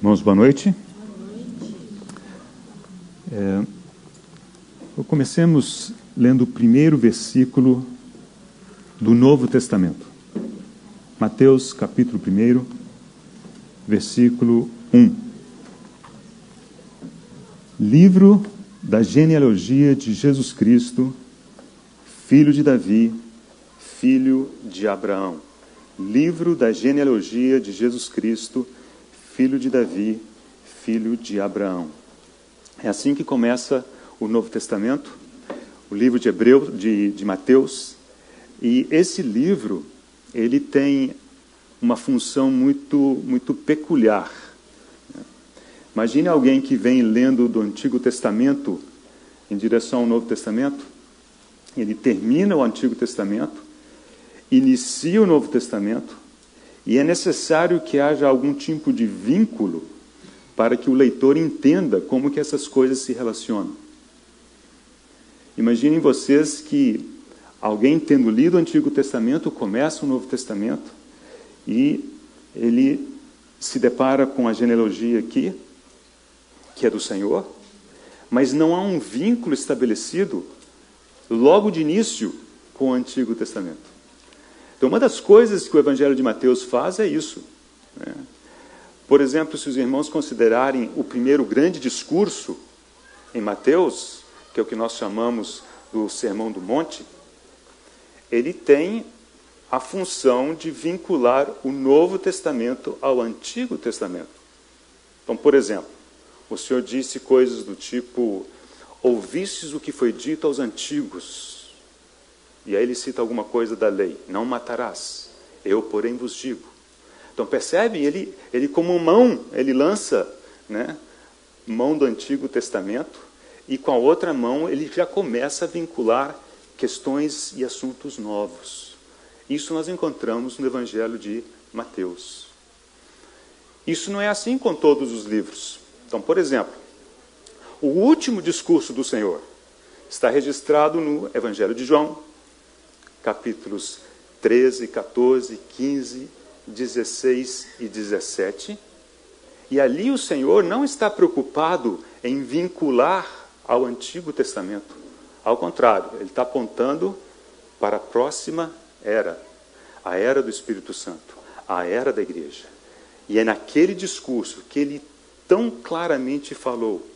Irmãos, boa noite. É, comecemos lendo o primeiro versículo do Novo Testamento. Mateus, capítulo 1, versículo 1. Livro da genealogia de Jesus Cristo, filho de Davi, filho de Abraão. Livro da genealogia de Jesus Cristo, filho de Davi, filho de Abraão. É assim que começa o Novo Testamento, o livro de Hebreu, de, de Mateus. E esse livro, ele tem uma função muito, muito peculiar. Imagine alguém que vem lendo do Antigo Testamento em direção ao Novo Testamento. Ele termina o Antigo Testamento, inicia o Novo Testamento, e é necessário que haja algum tipo de vínculo para que o leitor entenda como que essas coisas se relacionam. Imaginem vocês que alguém tendo lido o Antigo Testamento começa o Novo Testamento e ele se depara com a genealogia aqui, que é do Senhor, mas não há um vínculo estabelecido logo de início com o Antigo Testamento. Então, uma das coisas que o Evangelho de Mateus faz é isso. Né? Por exemplo, se os irmãos considerarem o primeiro grande discurso em Mateus, que é o que nós chamamos do Sermão do Monte, ele tem a função de vincular o Novo Testamento ao Antigo Testamento. Então, por exemplo, o Senhor disse coisas do tipo: Ouvistes o que foi dito aos antigos e aí ele cita alguma coisa da lei: não matarás. Eu, porém, vos digo. Então percebe? Ele, ele como mão, ele lança, né, mão do Antigo Testamento e com a outra mão ele já começa a vincular questões e assuntos novos. Isso nós encontramos no Evangelho de Mateus. Isso não é assim com todos os livros. Então, por exemplo, o último discurso do Senhor está registrado no Evangelho de João, capítulos 13, 14, 15, 16 e 17. E ali o Senhor não está preocupado em vincular ao Antigo Testamento. Ao contrário, ele está apontando para a próxima era, a era do Espírito Santo, a era da igreja. E é naquele discurso que ele tão claramente falou,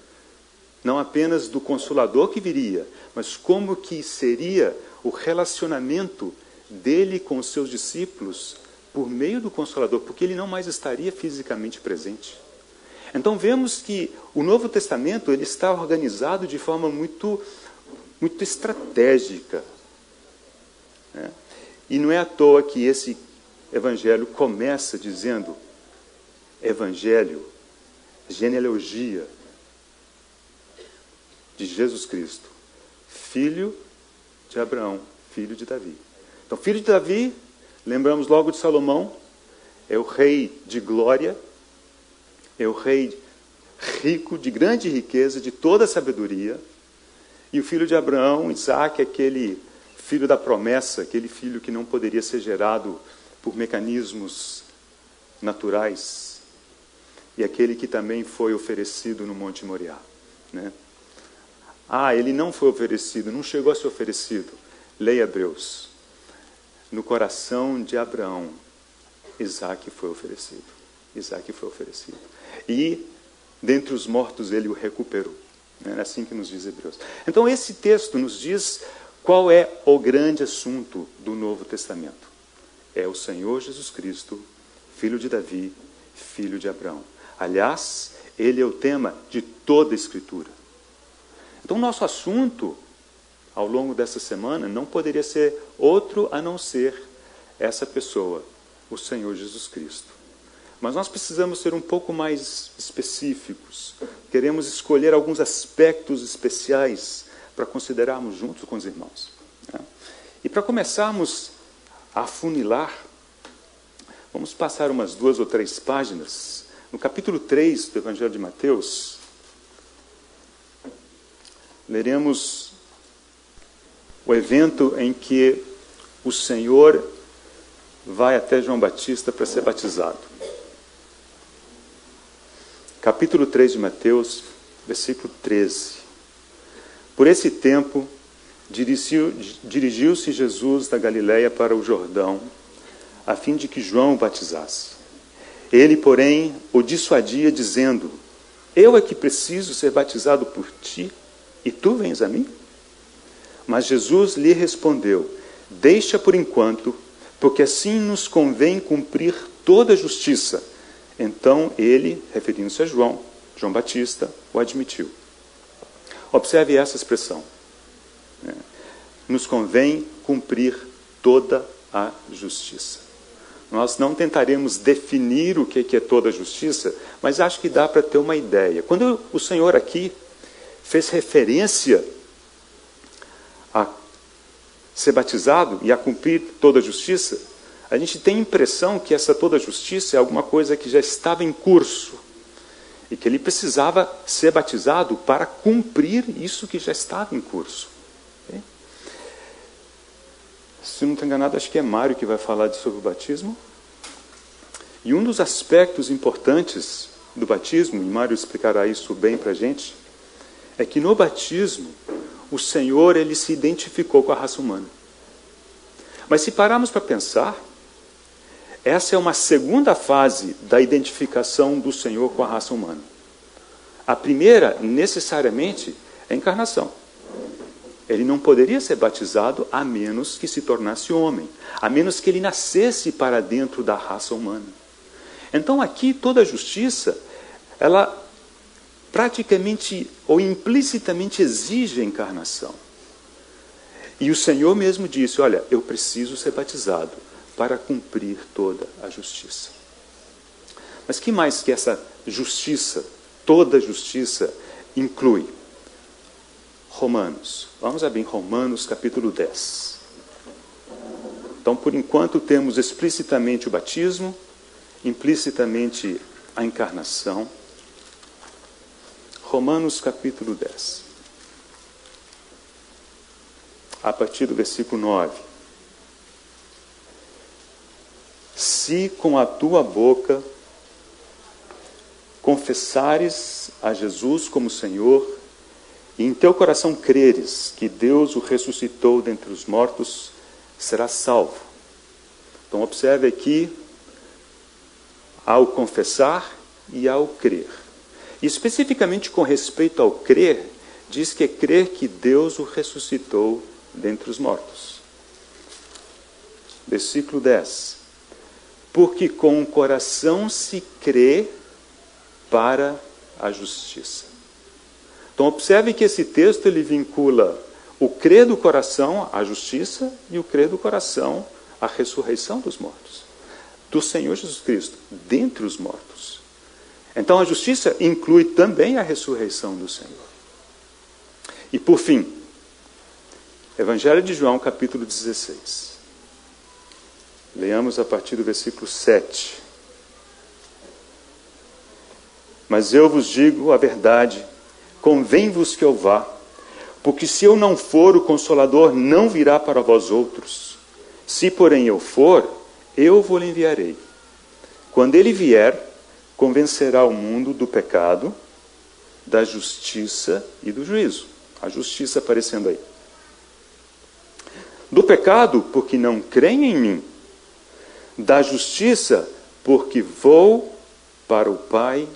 não apenas do consolador que viria, mas como que seria o relacionamento dele com os seus discípulos por meio do Consolador, porque ele não mais estaria fisicamente presente. Então vemos que o Novo Testamento ele está organizado de forma muito, muito estratégica. Né? E não é à toa que esse evangelho começa dizendo Evangelho, genealogia de Jesus Cristo, Filho de Abraão, filho de Davi. Então, filho de Davi, lembramos logo de Salomão, é o rei de glória, é o rei rico, de grande riqueza, de toda sabedoria. E o filho de Abraão, Isaac, é aquele filho da promessa, aquele filho que não poderia ser gerado por mecanismos naturais. E aquele que também foi oferecido no Monte Moriá. Né? Ah, ele não foi oferecido, não chegou a ser oferecido. Leia Hebreus. No coração de Abraão, Isaac foi oferecido. Isaac foi oferecido. E, dentre os mortos, ele o recuperou. É assim que nos diz Hebreus. Então, esse texto nos diz qual é o grande assunto do Novo Testamento. É o Senhor Jesus Cristo, filho de Davi, filho de Abraão. Aliás, ele é o tema de toda a Escritura. Então, nosso assunto ao longo dessa semana não poderia ser outro a não ser essa pessoa, o Senhor Jesus Cristo. Mas nós precisamos ser um pouco mais específicos. Queremos escolher alguns aspectos especiais para considerarmos juntos com os irmãos. Né? E para começarmos a afunilar, vamos passar umas duas ou três páginas. No capítulo 3 do Evangelho de Mateus, leremos o evento em que o Senhor vai até João Batista para ser batizado. capítulo 3 de Mateus, versículo 13. Por esse tempo, dirigiu-se Jesus da Galiléia para o Jordão, a fim de que João o batizasse. Ele, porém, o dissuadia, dizendo: Eu é que preciso ser batizado por ti, e tu vens a mim? Mas Jesus lhe respondeu: Deixa por enquanto, porque assim nos convém cumprir toda a justiça. Então ele, referindo-se a João, João Batista, o admitiu. Observe essa expressão. Né? Nos convém cumprir toda a justiça. Nós não tentaremos definir o que é toda a justiça, mas acho que dá para ter uma ideia. Quando o Senhor aqui fez referência a ser batizado e a cumprir toda a justiça, a gente tem a impressão que essa toda a justiça é alguma coisa que já estava em curso e que ele precisava ser batizado para cumprir isso que já estava em curso. Se não estou enganado, acho que é Mário que vai falar sobre o batismo. E um dos aspectos importantes do batismo, e Mário explicará isso bem para a gente, é que no batismo o Senhor ele se identificou com a raça humana. Mas se pararmos para pensar, essa é uma segunda fase da identificação do Senhor com a raça humana. A primeira, necessariamente, é a encarnação. Ele não poderia ser batizado a menos que se tornasse homem, a menos que ele nascesse para dentro da raça humana. Então aqui toda a justiça, ela praticamente ou implicitamente exige a encarnação. E o Senhor mesmo disse: Olha, eu preciso ser batizado para cumprir toda a justiça. Mas que mais que essa justiça, toda justiça, inclui? Romanos. Vamos abrir Romanos capítulo 10. Então, por enquanto, temos explicitamente o batismo, implicitamente a encarnação. Romanos capítulo 10. A partir do versículo 9. Se com a tua boca confessares a Jesus como Senhor e em teu coração creres que Deus o ressuscitou dentre os mortos, serás salvo. Então, observe aqui ao confessar e ao crer. Especificamente com respeito ao crer, diz que é crer que Deus o ressuscitou dentre os mortos. Versículo 10 porque com o coração se crê para a justiça. Então observe que esse texto ele vincula o crer do coração à justiça e o crer do coração à ressurreição dos mortos. Do Senhor Jesus Cristo, dentre os mortos. Então a justiça inclui também a ressurreição do Senhor. E por fim, Evangelho de João, capítulo 16. Leamos a partir do versículo 7. Mas eu vos digo a verdade, convém-vos que eu vá, porque se eu não for, o Consolador não virá para vós outros. Se, porém, eu for, eu vou lhe enviarei. Quando ele vier, convencerá o mundo do pecado, da justiça e do juízo. A justiça aparecendo aí. Do pecado, porque não creem em mim da justiça, porque vou para o Pai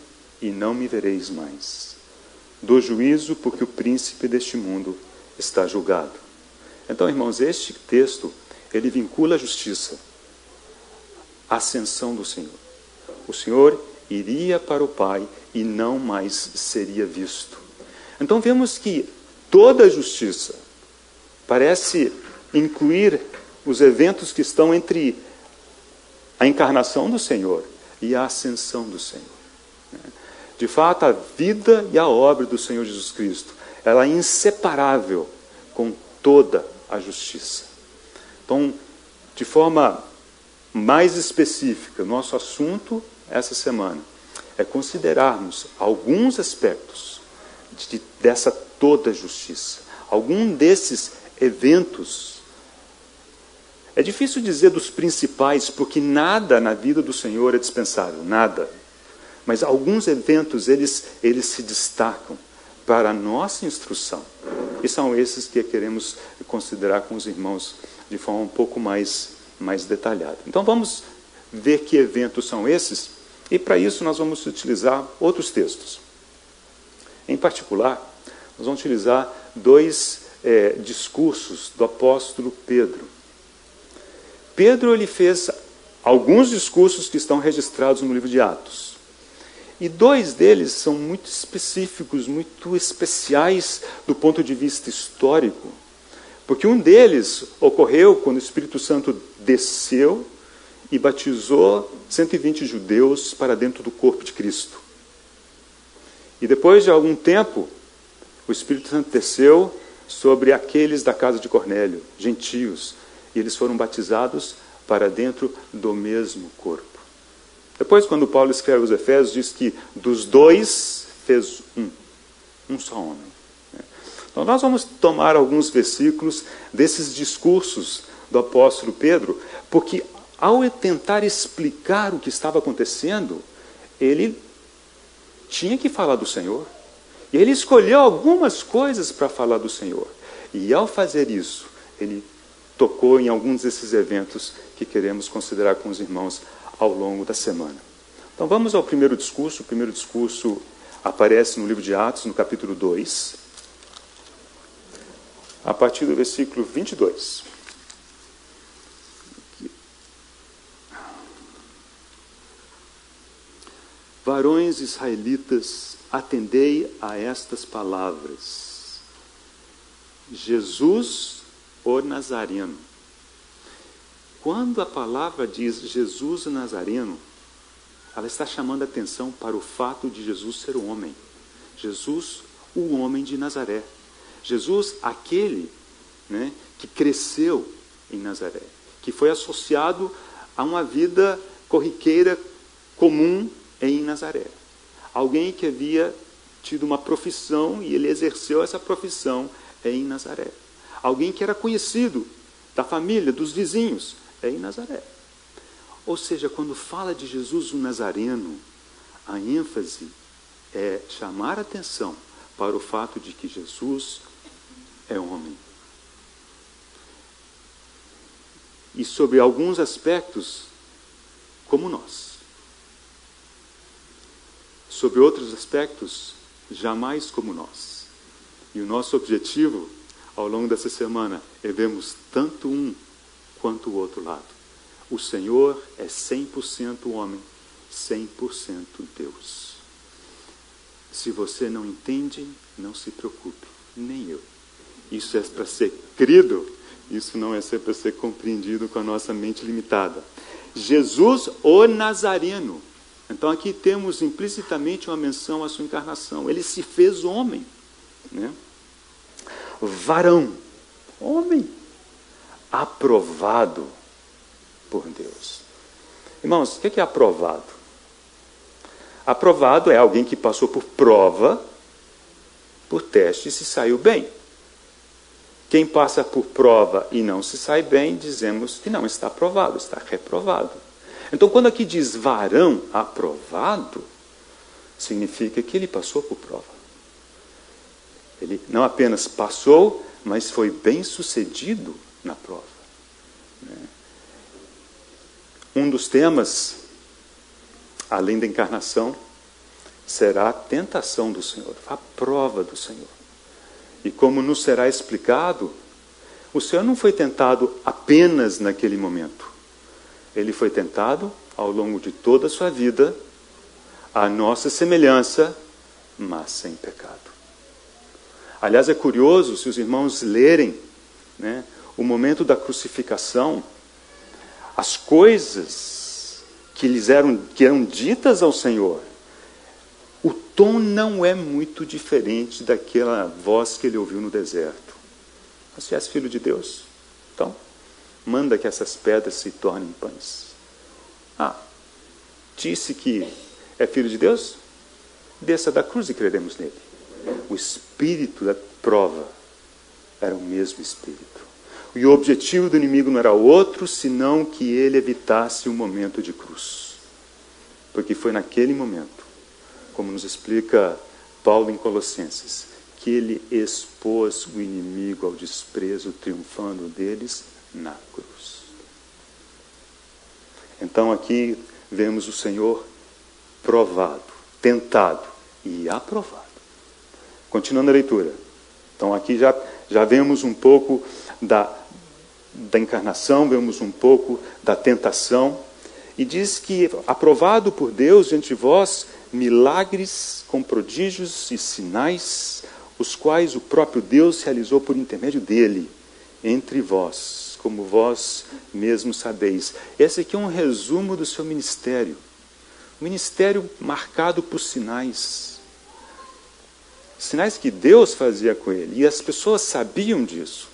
e não me vereis mais. Do juízo, porque o príncipe deste mundo está julgado. Então, irmãos, este texto, ele vincula a justiça à ascensão do Senhor. O Senhor iria para o Pai e não mais seria visto. Então, vemos que toda a justiça parece incluir os eventos que estão entre a encarnação do Senhor e a ascensão do Senhor. De fato, a vida e a obra do Senhor Jesus Cristo, ela é inseparável com toda a justiça. Então, de forma mais específica, nosso assunto essa semana é considerarmos alguns aspectos de, dessa toda justiça, algum desses eventos é difícil dizer dos principais, porque nada na vida do Senhor é dispensável, nada. Mas alguns eventos, eles, eles se destacam para a nossa instrução. E são esses que queremos considerar com os irmãos de forma um pouco mais, mais detalhada. Então vamos ver que eventos são esses, e para isso nós vamos utilizar outros textos. Em particular, nós vamos utilizar dois é, discursos do apóstolo Pedro. Pedro ele fez alguns discursos que estão registrados no livro de Atos. E dois deles são muito específicos, muito especiais do ponto de vista histórico. Porque um deles ocorreu quando o Espírito Santo desceu e batizou 120 judeus para dentro do corpo de Cristo. E depois de algum tempo, o Espírito Santo desceu sobre aqueles da casa de Cornélio, gentios, e eles foram batizados para dentro do mesmo corpo. Depois, quando Paulo escreve os Efésios, diz que dos dois fez um, um só homem. Então, nós vamos tomar alguns versículos desses discursos do apóstolo Pedro, porque ao tentar explicar o que estava acontecendo, ele tinha que falar do Senhor. E ele escolheu algumas coisas para falar do Senhor. E ao fazer isso, ele tocou em alguns desses eventos que queremos considerar com os irmãos ao longo da semana. Então vamos ao primeiro discurso. O primeiro discurso aparece no livro de Atos, no capítulo 2, a partir do versículo 22. Varões israelitas, atendei a estas palavras. Jesus, o Nazareno. Quando a palavra diz Jesus o Nazareno, ela está chamando a atenção para o fato de Jesus ser o homem. Jesus, o homem de Nazaré. Jesus, aquele né, que cresceu em Nazaré, que foi associado a uma vida corriqueira comum em Nazaré. Alguém que havia tido uma profissão e ele exerceu essa profissão em Nazaré. Alguém que era conhecido da família, dos vizinhos, em Nazaré. Ou seja, quando fala de Jesus o Nazareno, a ênfase é chamar atenção para o fato de que Jesus é homem. E sobre alguns aspectos, como nós. Sobre outros aspectos, jamais como nós. E o nosso objetivo, ao longo dessa semana, é vermos tanto um quanto o outro lado. O Senhor é 100% homem, 100% Deus. Se você não entende, não se preocupe, nem eu. Isso é para ser crido, isso não é para ser compreendido com a nossa mente limitada. Jesus, o Nazareno, então aqui temos implicitamente uma menção à sua encarnação. Ele se fez homem, né? varão, homem, aprovado por Deus. Irmãos, o que é aprovado? Aprovado é alguém que passou por prova, por teste e se saiu bem. Quem passa por prova e não se sai bem, dizemos que não está aprovado, está reprovado. Então, quando aqui diz varão aprovado, significa que ele passou por prova. Ele não apenas passou, mas foi bem sucedido na prova. Né? Um dos temas, além da encarnação, será a tentação do Senhor, a prova do Senhor. E como nos será explicado, o Senhor não foi tentado apenas naquele momento. Ele foi tentado ao longo de toda a sua vida, à nossa semelhança, mas sem pecado. Aliás, é curioso se os irmãos lerem né, o momento da crucificação, as coisas que lhes eram, que eram ditas ao Senhor, o tom não é muito diferente daquela voz que ele ouviu no deserto. Você és filho de Deus? Então, manda que essas pedras se tornem pães. Ah, disse que é filho de Deus? Desça da cruz e creremos nele. O espírito da prova era o mesmo espírito. E o objetivo do inimigo não era outro senão que ele evitasse o momento de cruz. Porque foi naquele momento como nos explica Paulo em Colossenses, que ele expôs o inimigo ao desprezo, triunfando deles na cruz. Então aqui vemos o Senhor provado, tentado e aprovado. Continuando a leitura. Então aqui já, já vemos um pouco da, da encarnação, vemos um pouco da tentação. E diz que, aprovado por Deus diante de vós, milagres com prodígios e sinais, os quais o próprio Deus realizou por intermédio dele, entre vós, como vós mesmos sabeis. Esse aqui é um resumo do seu ministério. Ministério marcado por sinais. Sinais que Deus fazia com ele. E as pessoas sabiam disso.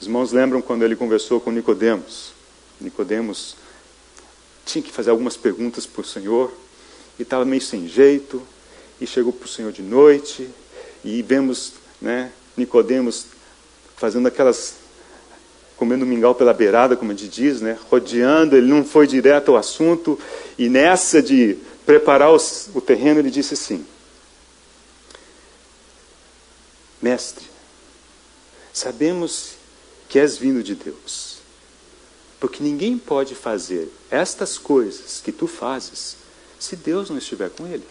Os irmãos lembram quando ele conversou com Nicodemos. Nicodemos tinha que fazer algumas perguntas para o Senhor e estava meio sem jeito e chegou para o Senhor de noite e vemos né, Nicodemos fazendo aquelas comendo mingau pela beirada, como a gente diz, né, rodeando, ele não foi direto ao assunto e nessa de preparar os, o terreno ele disse assim: Mestre, sabemos que és vindo de Deus. Porque ninguém pode fazer estas coisas que tu fazes se Deus não estiver com ele.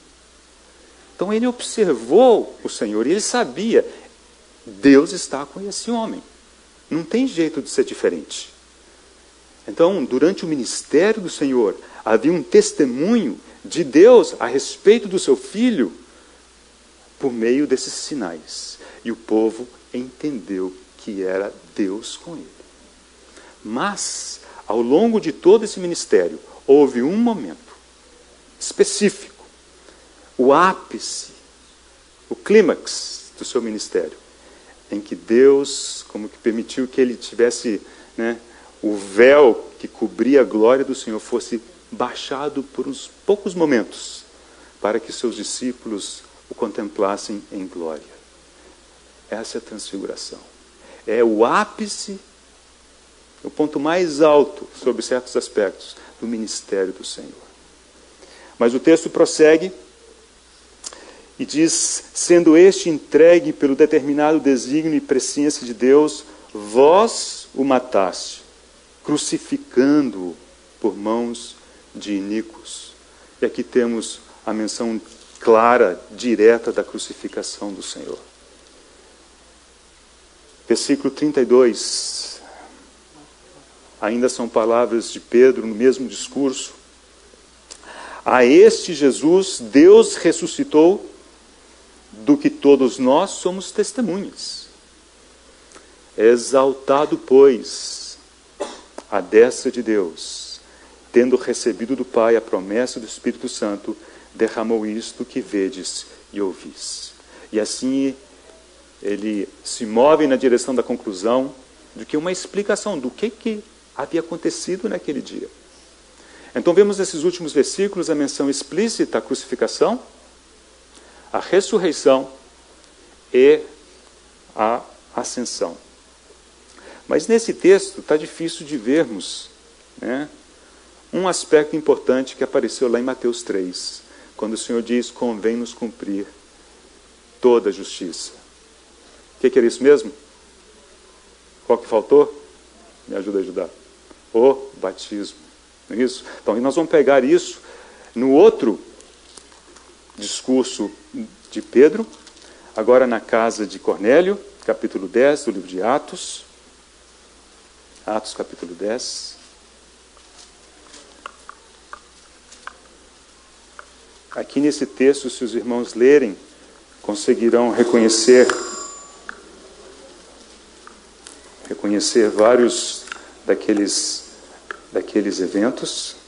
Então ele observou o Senhor e ele sabia: Deus está com esse homem. Não tem jeito de ser diferente. Então, durante o ministério do Senhor, havia um testemunho de Deus a respeito do seu filho por meio desses sinais. E o povo entendeu que era Deus com ele. Mas, ao longo de todo esse ministério, houve um momento específico, o ápice, o clímax do seu ministério, em que Deus, como que permitiu que ele tivesse, né, o véu que cobria a glória do Senhor fosse baixado por uns poucos momentos, para que seus discípulos o contemplassem em glória. Essa é a transfiguração é o ápice, o ponto mais alto, sobre certos aspectos, do ministério do Senhor. Mas o texto prossegue e diz: sendo este entregue pelo determinado desígnio e presciência de Deus, vós o mataste, crucificando-o por mãos de iníquos. E aqui temos a menção clara, direta da crucificação do Senhor. Versículo 32. Ainda são palavras de Pedro no mesmo discurso. A este Jesus Deus ressuscitou, do que todos nós somos testemunhas. Exaltado, pois, a destra de Deus, tendo recebido do Pai a promessa do Espírito Santo, derramou isto que vedes e ouvis. E assim ele se move na direção da conclusão de que uma explicação do que, que havia acontecido naquele dia. Então vemos nesses últimos versículos a menção explícita à crucificação, a ressurreição e a ascensão. Mas nesse texto está difícil de vermos né, um aspecto importante que apareceu lá em Mateus 3, quando o Senhor diz: convém-nos cumprir toda a justiça que, que era isso mesmo? Qual que faltou? Me ajuda a ajudar. O batismo. Não é isso? Então, nós vamos pegar isso no outro discurso de Pedro, agora na casa de Cornélio, capítulo 10 do livro de Atos. Atos, capítulo 10. Aqui nesse texto, se os irmãos lerem, conseguirão reconhecer reconhecer vários daqueles, daqueles eventos.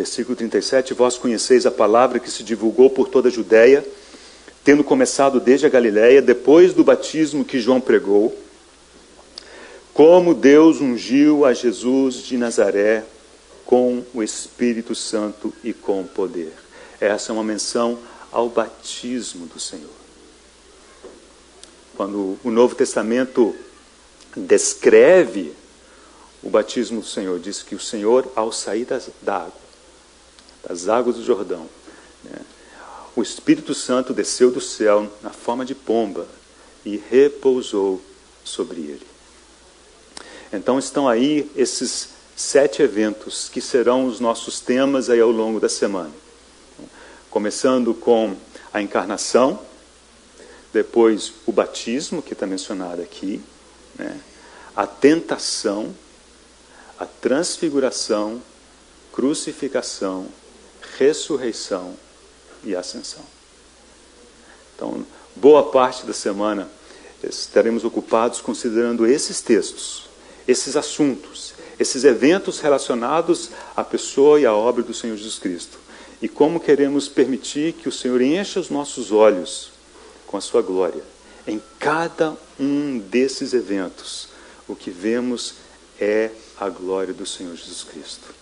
Versículo 37: Vós conheceis a palavra que se divulgou por toda a Judéia, tendo começado desde a Galiléia, depois do batismo que João pregou, como Deus ungiu a Jesus de Nazaré com o Espírito Santo e com poder. Essa é uma menção ao batismo do Senhor. Quando o Novo Testamento descreve o batismo do Senhor. Diz que o Senhor, ao sair da água, das águas do Jordão, né, o Espírito Santo desceu do céu na forma de pomba e repousou sobre ele. Então estão aí esses sete eventos que serão os nossos temas aí ao longo da semana. Começando com a encarnação, depois o batismo, que está mencionado aqui, né? a tentação, a transfiguração, crucificação, ressurreição e ascensão. Então, boa parte da semana estaremos ocupados considerando esses textos, esses assuntos, esses eventos relacionados à pessoa e à obra do Senhor Jesus Cristo. E como queremos permitir que o Senhor encha os nossos olhos com a sua glória. Em cada um desses eventos, o que vemos é a glória do Senhor Jesus Cristo.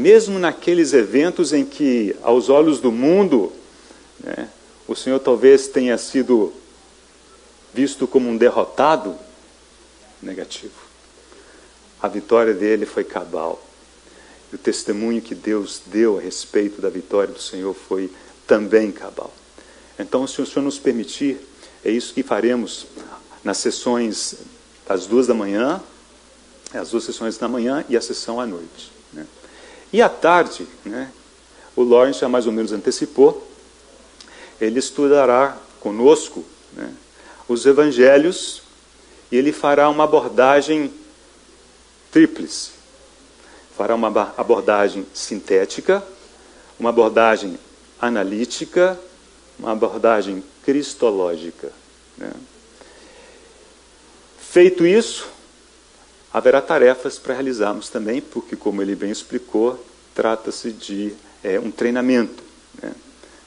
Mesmo naqueles eventos em que, aos olhos do mundo, né, o Senhor talvez tenha sido visto como um derrotado, negativo. A vitória dele foi cabal. E o testemunho que Deus deu a respeito da vitória do Senhor foi também cabal. Então, se o Senhor nos permitir, é isso que faremos nas sessões das duas da manhã, as duas sessões da manhã e a sessão à noite. E à tarde, né, o Lawrence já mais ou menos antecipou, ele estudará conosco né, os evangelhos e ele fará uma abordagem tríplice. Fará uma abordagem sintética, uma abordagem analítica, uma abordagem cristológica. Né? Feito isso, haverá tarefas para realizarmos também, porque, como ele bem explicou, trata-se de é, um treinamento. Né?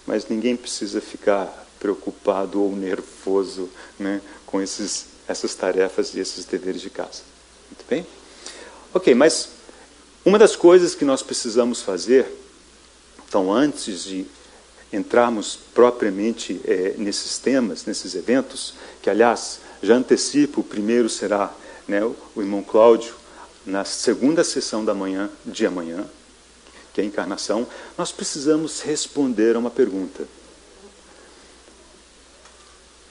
Mas ninguém precisa ficar preocupado ou nervoso né, com esses, essas tarefas e esses deveres de casa. Muito bem? Ok, mas uma das coisas que nós precisamos fazer, então, antes de entrarmos propriamente é, nesses temas, nesses eventos, que aliás já antecipo, o primeiro será né, o irmão Cláudio na segunda sessão da manhã, de amanhã, que é a encarnação, nós precisamos responder a uma pergunta.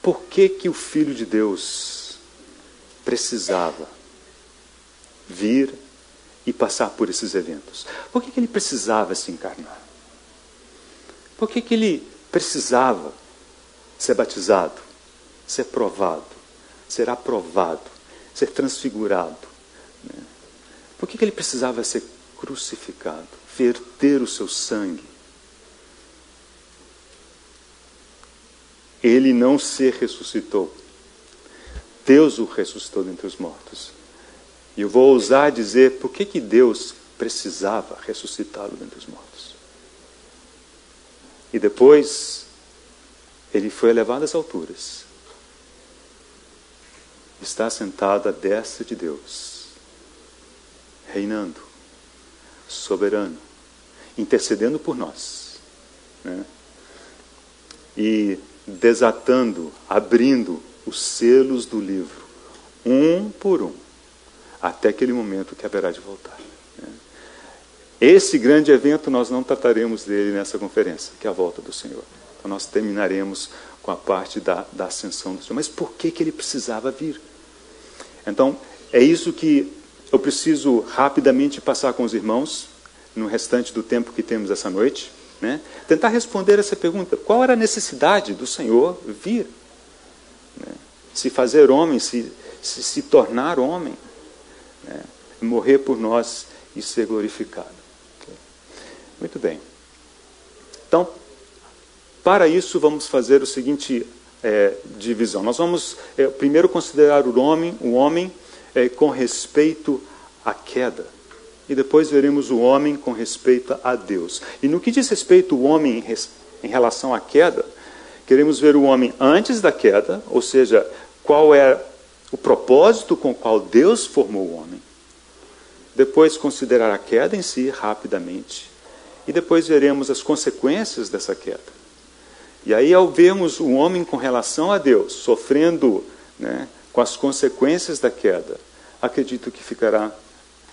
Por que, que o Filho de Deus precisava vir e passar por esses eventos? Por que, que ele precisava se encarnar? Por que, que ele precisava ser batizado, ser provado, ser aprovado, ser transfigurado? Né? Por que, que ele precisava ser crucificado, verter o seu sangue? ele não se ressuscitou. Deus o ressuscitou dentre os mortos. E eu vou ousar dizer por que, que Deus precisava ressuscitá-lo dentre os mortos. E depois, ele foi elevado às alturas. Está sentado à destra de Deus, reinando, soberano, intercedendo por nós. Né? E desatando, abrindo os selos do livro, um por um, até aquele momento que haverá de voltar. Né? Esse grande evento nós não trataremos dele nessa conferência, que é a volta do Senhor. Então nós terminaremos com a parte da, da ascensão do Senhor. Mas por que, que ele precisava vir? Então, é isso que eu preciso rapidamente passar com os irmãos no restante do tempo que temos essa noite. Né? Tentar responder essa pergunta: qual era a necessidade do Senhor vir? Né? Se fazer homem, se, se, se tornar homem, né? morrer por nós e ser glorificado. Muito bem. Então, para isso, vamos fazer o seguinte é, divisão. Nós vamos é, primeiro considerar o homem, o homem é, com respeito à queda e depois veremos o homem com respeito a Deus. E no que diz respeito o homem em relação à queda, queremos ver o homem antes da queda, ou seja, qual é o propósito com o qual Deus formou o homem. Depois considerar a queda em si rapidamente. E depois veremos as consequências dessa queda. E aí, ao vermos o homem com relação a Deus, sofrendo né, com as consequências da queda, acredito que ficará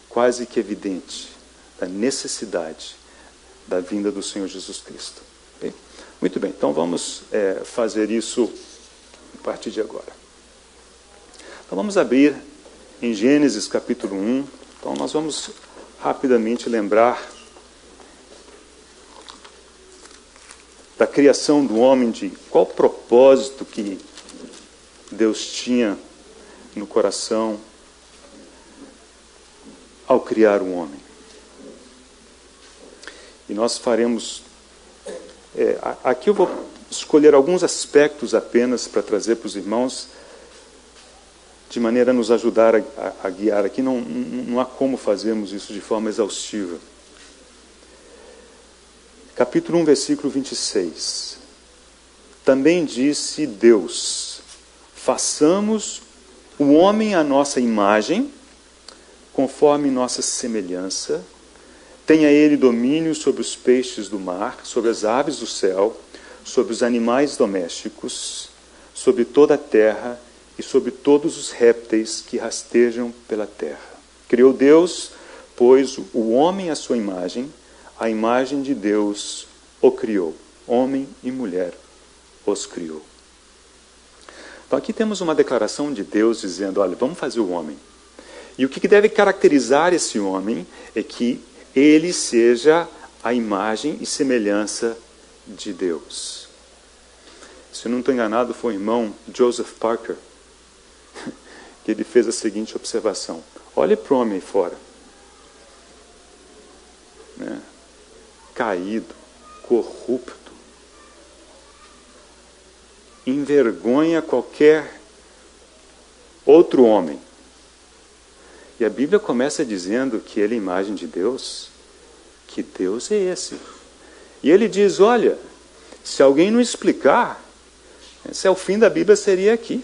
quase que evidente da necessidade da vinda do Senhor Jesus Cristo. Muito bem, então vamos é, fazer isso a partir de agora. Então vamos abrir em Gênesis capítulo 1. Então nós vamos rapidamente lembrar da criação do homem, de qual propósito que Deus tinha no coração ao criar o homem. E nós faremos. É, aqui eu vou escolher alguns aspectos apenas para trazer para os irmãos, de maneira a nos ajudar a, a, a guiar. Aqui não, não há como fazermos isso de forma exaustiva. Capítulo 1, versículo 26. Também disse Deus: façamos o homem à nossa imagem, conforme nossa semelhança, tenha ele domínio sobre os peixes do mar, sobre as aves do céu, sobre os animais domésticos, sobre toda a terra e sobre todos os répteis que rastejam pela terra. Criou Deus, pois, o homem à sua imagem, a imagem de Deus o criou. Homem e mulher os criou. Então aqui temos uma declaração de Deus dizendo: olha, vamos fazer o homem. E o que deve caracterizar esse homem é que ele seja a imagem e semelhança de Deus. Se eu não estou enganado, foi o irmão Joseph Parker que ele fez a seguinte observação: olhe para o homem fora. Caído, corrupto, envergonha qualquer outro homem. E a Bíblia começa dizendo que ele é imagem de Deus, que Deus é esse. E ele diz: olha, se alguém não explicar, esse é o fim da Bíblia seria aqui.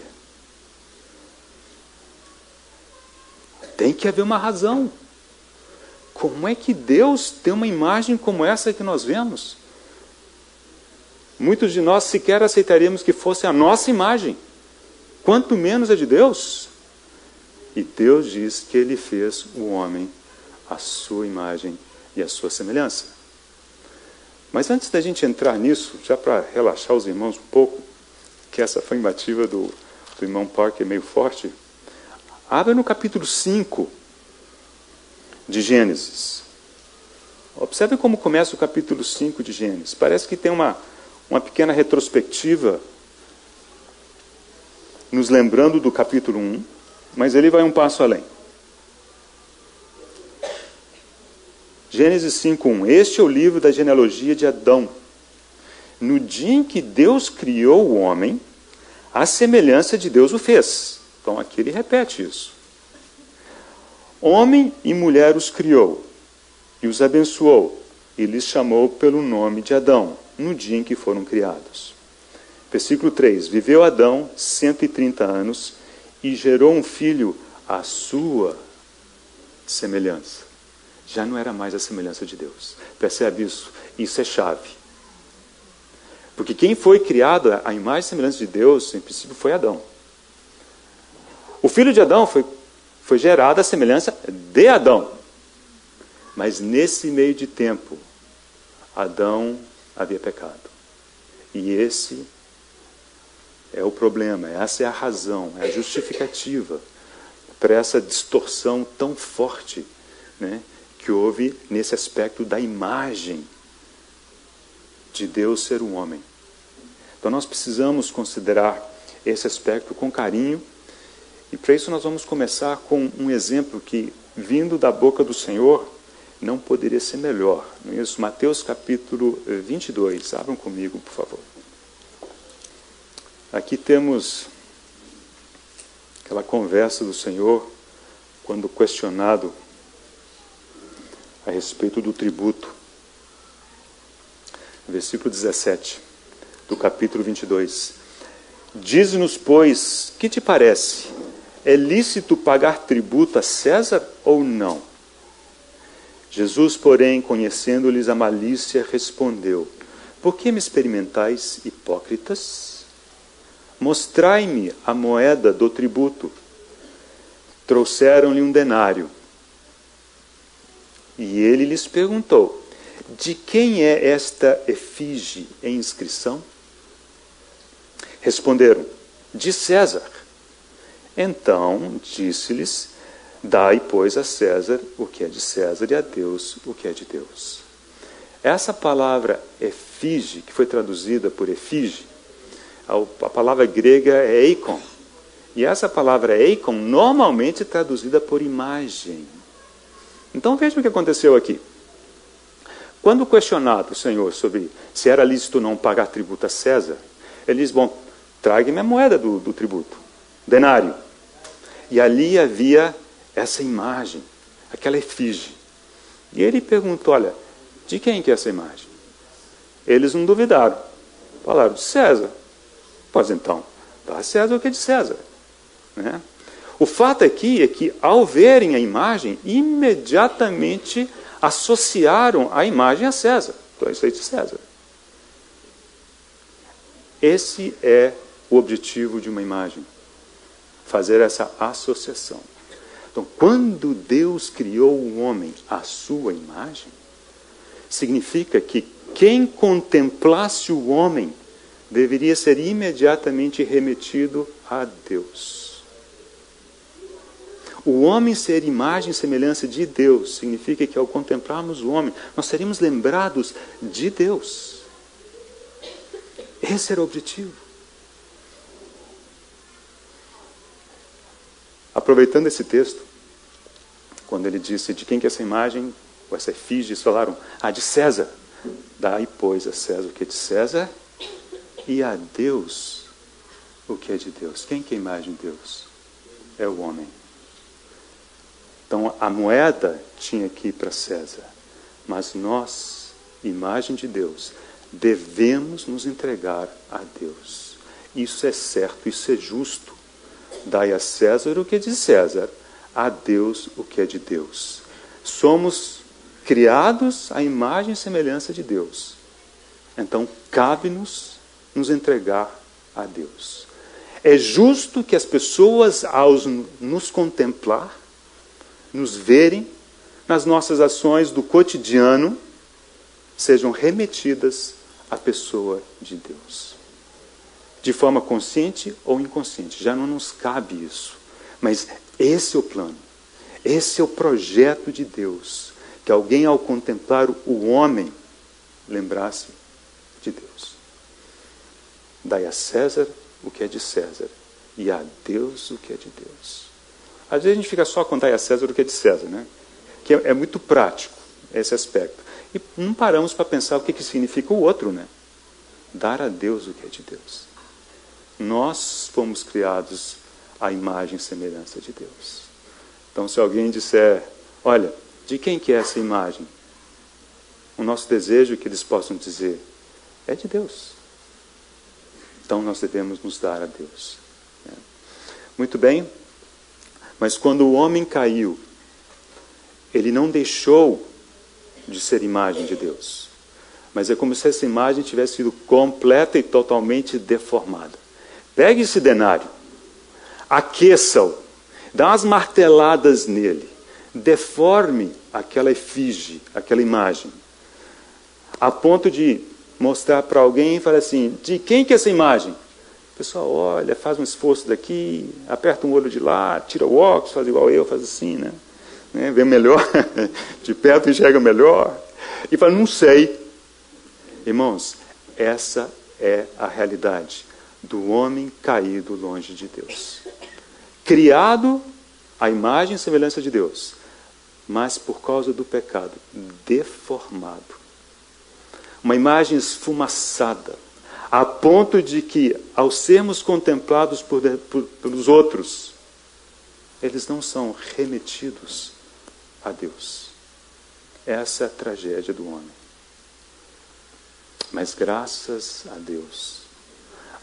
Tem que haver uma razão. Como é que Deus tem uma imagem como essa que nós vemos? Muitos de nós sequer aceitaríamos que fosse a nossa imagem, quanto menos a de Deus. E Deus diz que Ele fez o homem à sua imagem e à sua semelhança. Mas antes da gente entrar nisso, já para relaxar os irmãos um pouco, que essa afirmativa do, do irmão Parker meio forte, abra no capítulo 5 de Gênesis. Observe como começa o capítulo 5 de Gênesis. Parece que tem uma, uma pequena retrospectiva, nos lembrando do capítulo 1, mas ele vai um passo além. Gênesis 5:1. Este é o livro da genealogia de Adão. No dia em que Deus criou o homem, a semelhança de Deus o fez. Então aqui ele repete isso. Homem e mulher os criou e os abençoou e lhes chamou pelo nome de Adão, no dia em que foram criados. Versículo 3: Viveu Adão 130 anos e gerou um filho à sua semelhança. Já não era mais a semelhança de Deus. Percebe isso? Isso é chave. Porque quem foi criado à imagem e semelhança de Deus, em princípio, foi Adão. O filho de Adão foi foi gerada a semelhança de Adão. Mas nesse meio de tempo, Adão havia pecado. E esse é o problema, essa é a razão, é a justificativa para essa distorção tão forte né, que houve nesse aspecto da imagem de Deus ser um homem. Então nós precisamos considerar esse aspecto com carinho e para isso nós vamos começar com um exemplo que, vindo da boca do Senhor, não poderia ser melhor. Não é isso? Mateus capítulo 22. Abram comigo, por favor. Aqui temos aquela conversa do Senhor quando questionado a respeito do tributo. Versículo 17 do capítulo 22. Diz-nos, pois, que te parece? É lícito pagar tributo a César ou não? Jesus, porém, conhecendo-lhes a malícia, respondeu: Por que me experimentais, hipócritas? Mostrai-me a moeda do tributo. Trouxeram-lhe um denário E ele lhes perguntou: De quem é esta efígie em inscrição? Responderam: De César. Então disse-lhes: Dai, pois, a César o que é de César e a Deus o que é de Deus. Essa palavra efígie, que foi traduzida por efígie, a palavra grega é eikon. E essa palavra eikon normalmente é traduzida por imagem. Então veja o que aconteceu aqui. Quando questionado o Senhor sobre se era lícito não pagar tributo a César, ele diz: Bom, traga-me a moeda do, do tributo, denário. E ali havia essa imagem, aquela efígie. E ele perguntou: Olha, de quem que é essa imagem? Eles não duvidaram. Falaram: De César. Pois então, dá a César o que é de César. Né? O fato aqui é que, ao verem a imagem, imediatamente associaram a imagem a César. Então, isso é de César. Esse é o objetivo de uma imagem: fazer essa associação. Então, quando Deus criou o homem à sua imagem, significa que quem contemplasse o homem deveria ser imediatamente remetido a Deus. O homem ser imagem e semelhança de Deus significa que ao contemplarmos o homem, nós seríamos lembrados de Deus. Esse era o objetivo. Aproveitando esse texto, quando ele disse de quem que é essa imagem, ou essa efígie, eles falaram, ah, de César. Daí, pois, a César o que é de César e a Deus o que é de Deus. Quem que é a imagem de Deus? É o homem. Então a moeda tinha que ir para César, mas nós, imagem de Deus, devemos nos entregar a Deus. Isso é certo, isso é justo. Dai a César o que é de César, a Deus o que é de Deus. Somos criados à imagem e semelhança de Deus. Então cabe-nos nos entregar a Deus. É justo que as pessoas, ao nos contemplar, nos verem nas nossas ações do cotidiano, sejam remetidas à pessoa de Deus. De forma consciente ou inconsciente, já não nos cabe isso. Mas esse é o plano, esse é o projeto de Deus. Que alguém, ao contemplar o homem, lembrasse de Deus. Dai a César o que é de César e a Deus o que é de Deus. Às vezes a gente fica só com dai a César o que é de César, né? Que é, é muito prático esse aspecto. E não paramos para pensar o que, que significa o outro, né? Dar a Deus o que é de Deus. Nós fomos criados à imagem e semelhança de Deus. Então, se alguém disser, olha, de quem que é essa imagem? O nosso desejo que eles possam dizer, é de Deus. Então nós devemos nos dar a Deus. Né? Muito bem, mas quando o homem caiu, ele não deixou de ser imagem de Deus. Mas é como se essa imagem tivesse sido completa e totalmente deformada. Pegue esse denário, aqueça-o, dá umas marteladas nele, deforme aquela efígie, aquela imagem, a ponto de mostrar para alguém e falar assim: de quem que é essa imagem? O pessoal olha, faz um esforço daqui, aperta um olho de lá, tira o óculos, faz igual eu, faz assim, né? né? Vê melhor, de perto enxerga melhor. E fala: não sei. Irmãos, essa é a realidade do homem caído longe de Deus. Criado à imagem e semelhança de Deus, mas por causa do pecado, deformado uma imagem esfumaçada, a ponto de que, ao sermos contemplados por, por, pelos outros, eles não são remetidos a Deus. Essa é a tragédia do homem. Mas graças a Deus,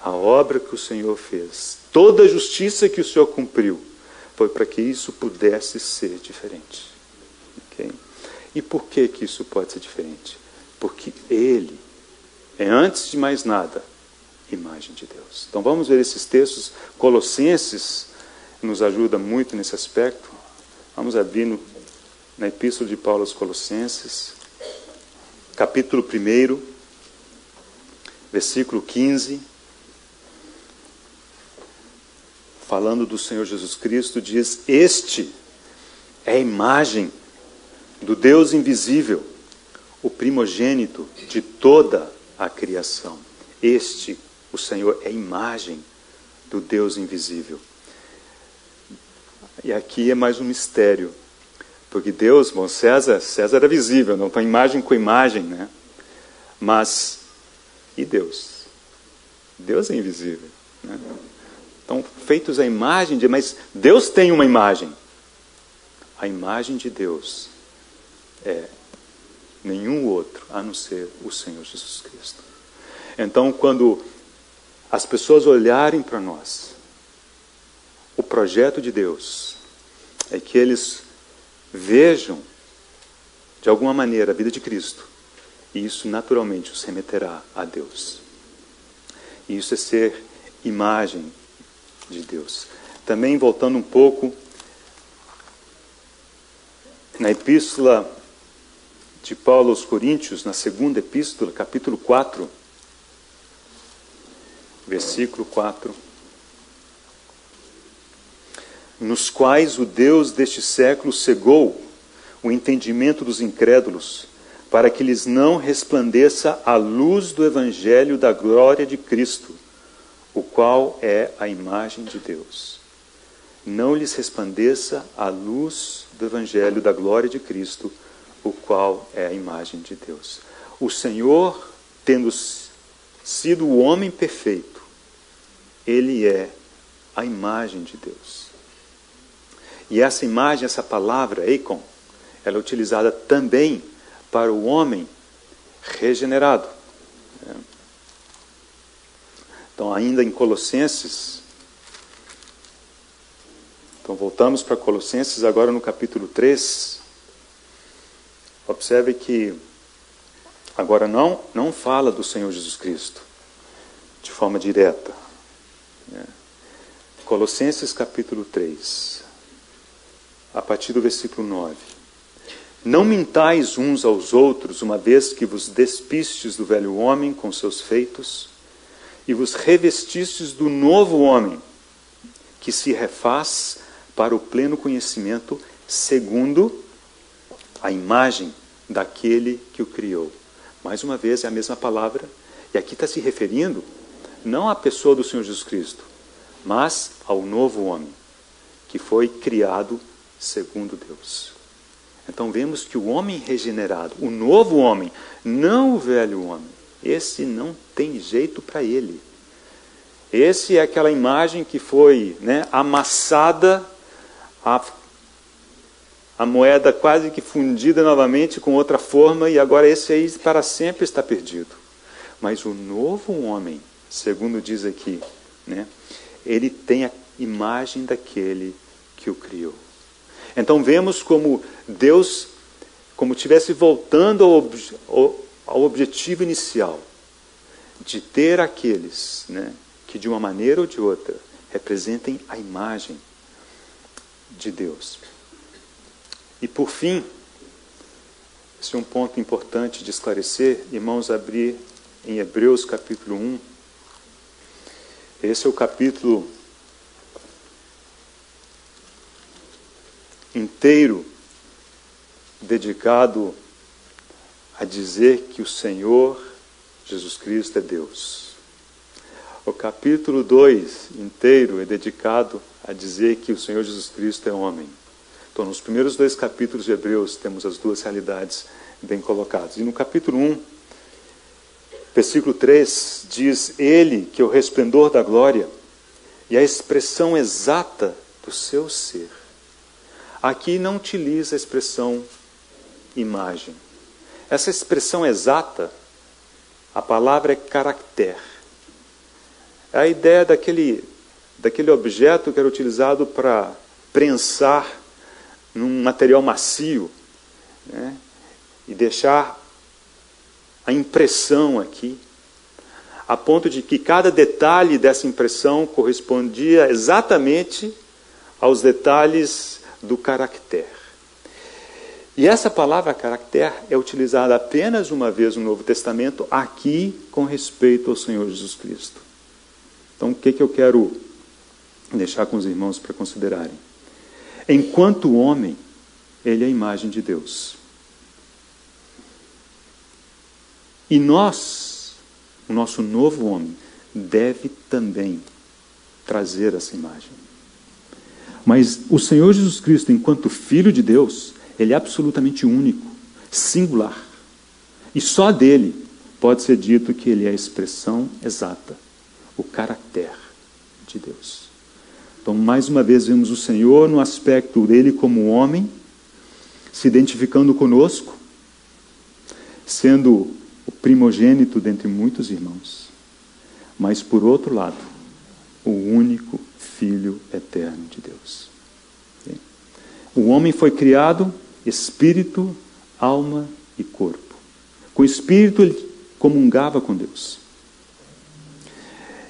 a obra que o Senhor fez, toda a justiça que o Senhor cumpriu, foi para que isso pudesse ser diferente. Okay? E por que, que isso pode ser diferente? Porque Ele é, antes de mais nada, imagem de Deus. Então vamos ver esses textos. Colossenses nos ajuda muito nesse aspecto. Vamos abrir no na Epístola de Paulo aos Colossenses, capítulo 1, versículo 15, falando do Senhor Jesus Cristo, diz: Este é a imagem do Deus invisível, o primogênito de toda a criação. Este, o Senhor, é a imagem do Deus invisível. E aqui é mais um mistério. Porque Deus, bom, César, César era visível, não foi imagem com imagem, né? Mas, e Deus? Deus é invisível. Né? Então, feitos a imagem de. Mas Deus tem uma imagem. A imagem de Deus é nenhum outro a não ser o Senhor Jesus Cristo. Então, quando as pessoas olharem para nós, o projeto de Deus é que eles vejam, de alguma maneira, a vida de Cristo, e isso naturalmente os remeterá a Deus. E isso é ser imagem de Deus. Também voltando um pouco na epístola de Paulo aos Coríntios, na segunda epístola, capítulo 4, versículo 4 nos quais o Deus deste século cegou o entendimento dos incrédulos, para que lhes não resplandeça a luz do Evangelho da glória de Cristo, o qual é a imagem de Deus. Não lhes resplandeça a luz do Evangelho da glória de Cristo, o qual é a imagem de Deus. O Senhor, tendo sido o homem perfeito, ele é a imagem de Deus. E essa imagem, essa palavra, eikon, ela é utilizada também para o homem regenerado. Então, ainda em Colossenses, então voltamos para Colossenses agora no capítulo 3. Observe que agora não, não fala do Senhor Jesus Cristo de forma direta. Colossenses capítulo 3 a partir do versículo 9. Não mintais uns aos outros, uma vez que vos despistes do velho homem com seus feitos, e vos revestistes do novo homem, que se refaz para o pleno conhecimento, segundo a imagem daquele que o criou. Mais uma vez, é a mesma palavra, e aqui está se referindo não à pessoa do Senhor Jesus Cristo, mas ao novo homem, que foi criado segundo Deus. Então vemos que o homem regenerado, o novo homem, não o velho homem, esse não tem jeito para ele. Esse é aquela imagem que foi né, amassada, a, a moeda quase que fundida novamente com outra forma, e agora esse aí para sempre está perdido. Mas o novo homem, segundo diz aqui, né, ele tem a imagem daquele que o criou. Então vemos como Deus, como tivesse voltando ao, ao, ao objetivo inicial, de ter aqueles né, que de uma maneira ou de outra representem a imagem de Deus. E por fim, esse é um ponto importante de esclarecer, irmãos, abrir em Hebreus capítulo 1. Esse é o capítulo inteiro dedicado a dizer que o Senhor Jesus Cristo é Deus. O capítulo 2 inteiro é dedicado a dizer que o Senhor Jesus Cristo é homem. Então, nos primeiros dois capítulos de Hebreus, temos as duas realidades bem colocadas. E no capítulo 1, versículo 3, diz: Ele, que é o resplendor da glória e a expressão exata do seu ser Aqui não utiliza a expressão imagem. Essa expressão exata, a palavra é caractere. É a ideia daquele, daquele objeto que era utilizado para prensar num material macio né, e deixar a impressão aqui, a ponto de que cada detalhe dessa impressão correspondia exatamente aos detalhes do caractere. E essa palavra caráter é utilizada apenas uma vez no Novo Testamento, aqui com respeito ao Senhor Jesus Cristo. Então, o que, que eu quero deixar com os irmãos para considerarem? Enquanto homem, ele é a imagem de Deus. E nós, o nosso novo homem, deve também trazer essa imagem. Mas o Senhor Jesus Cristo, enquanto Filho de Deus, ele é absolutamente único, singular. E só dele pode ser dito que ele é a expressão exata, o caráter de Deus. Então, mais uma vez, vemos o Senhor no aspecto dele como homem, se identificando conosco, sendo o primogênito dentre muitos irmãos, mas, por outro lado, o único Filho eterno de Deus. O homem foi criado espírito, alma e corpo. Com o espírito ele comungava com Deus.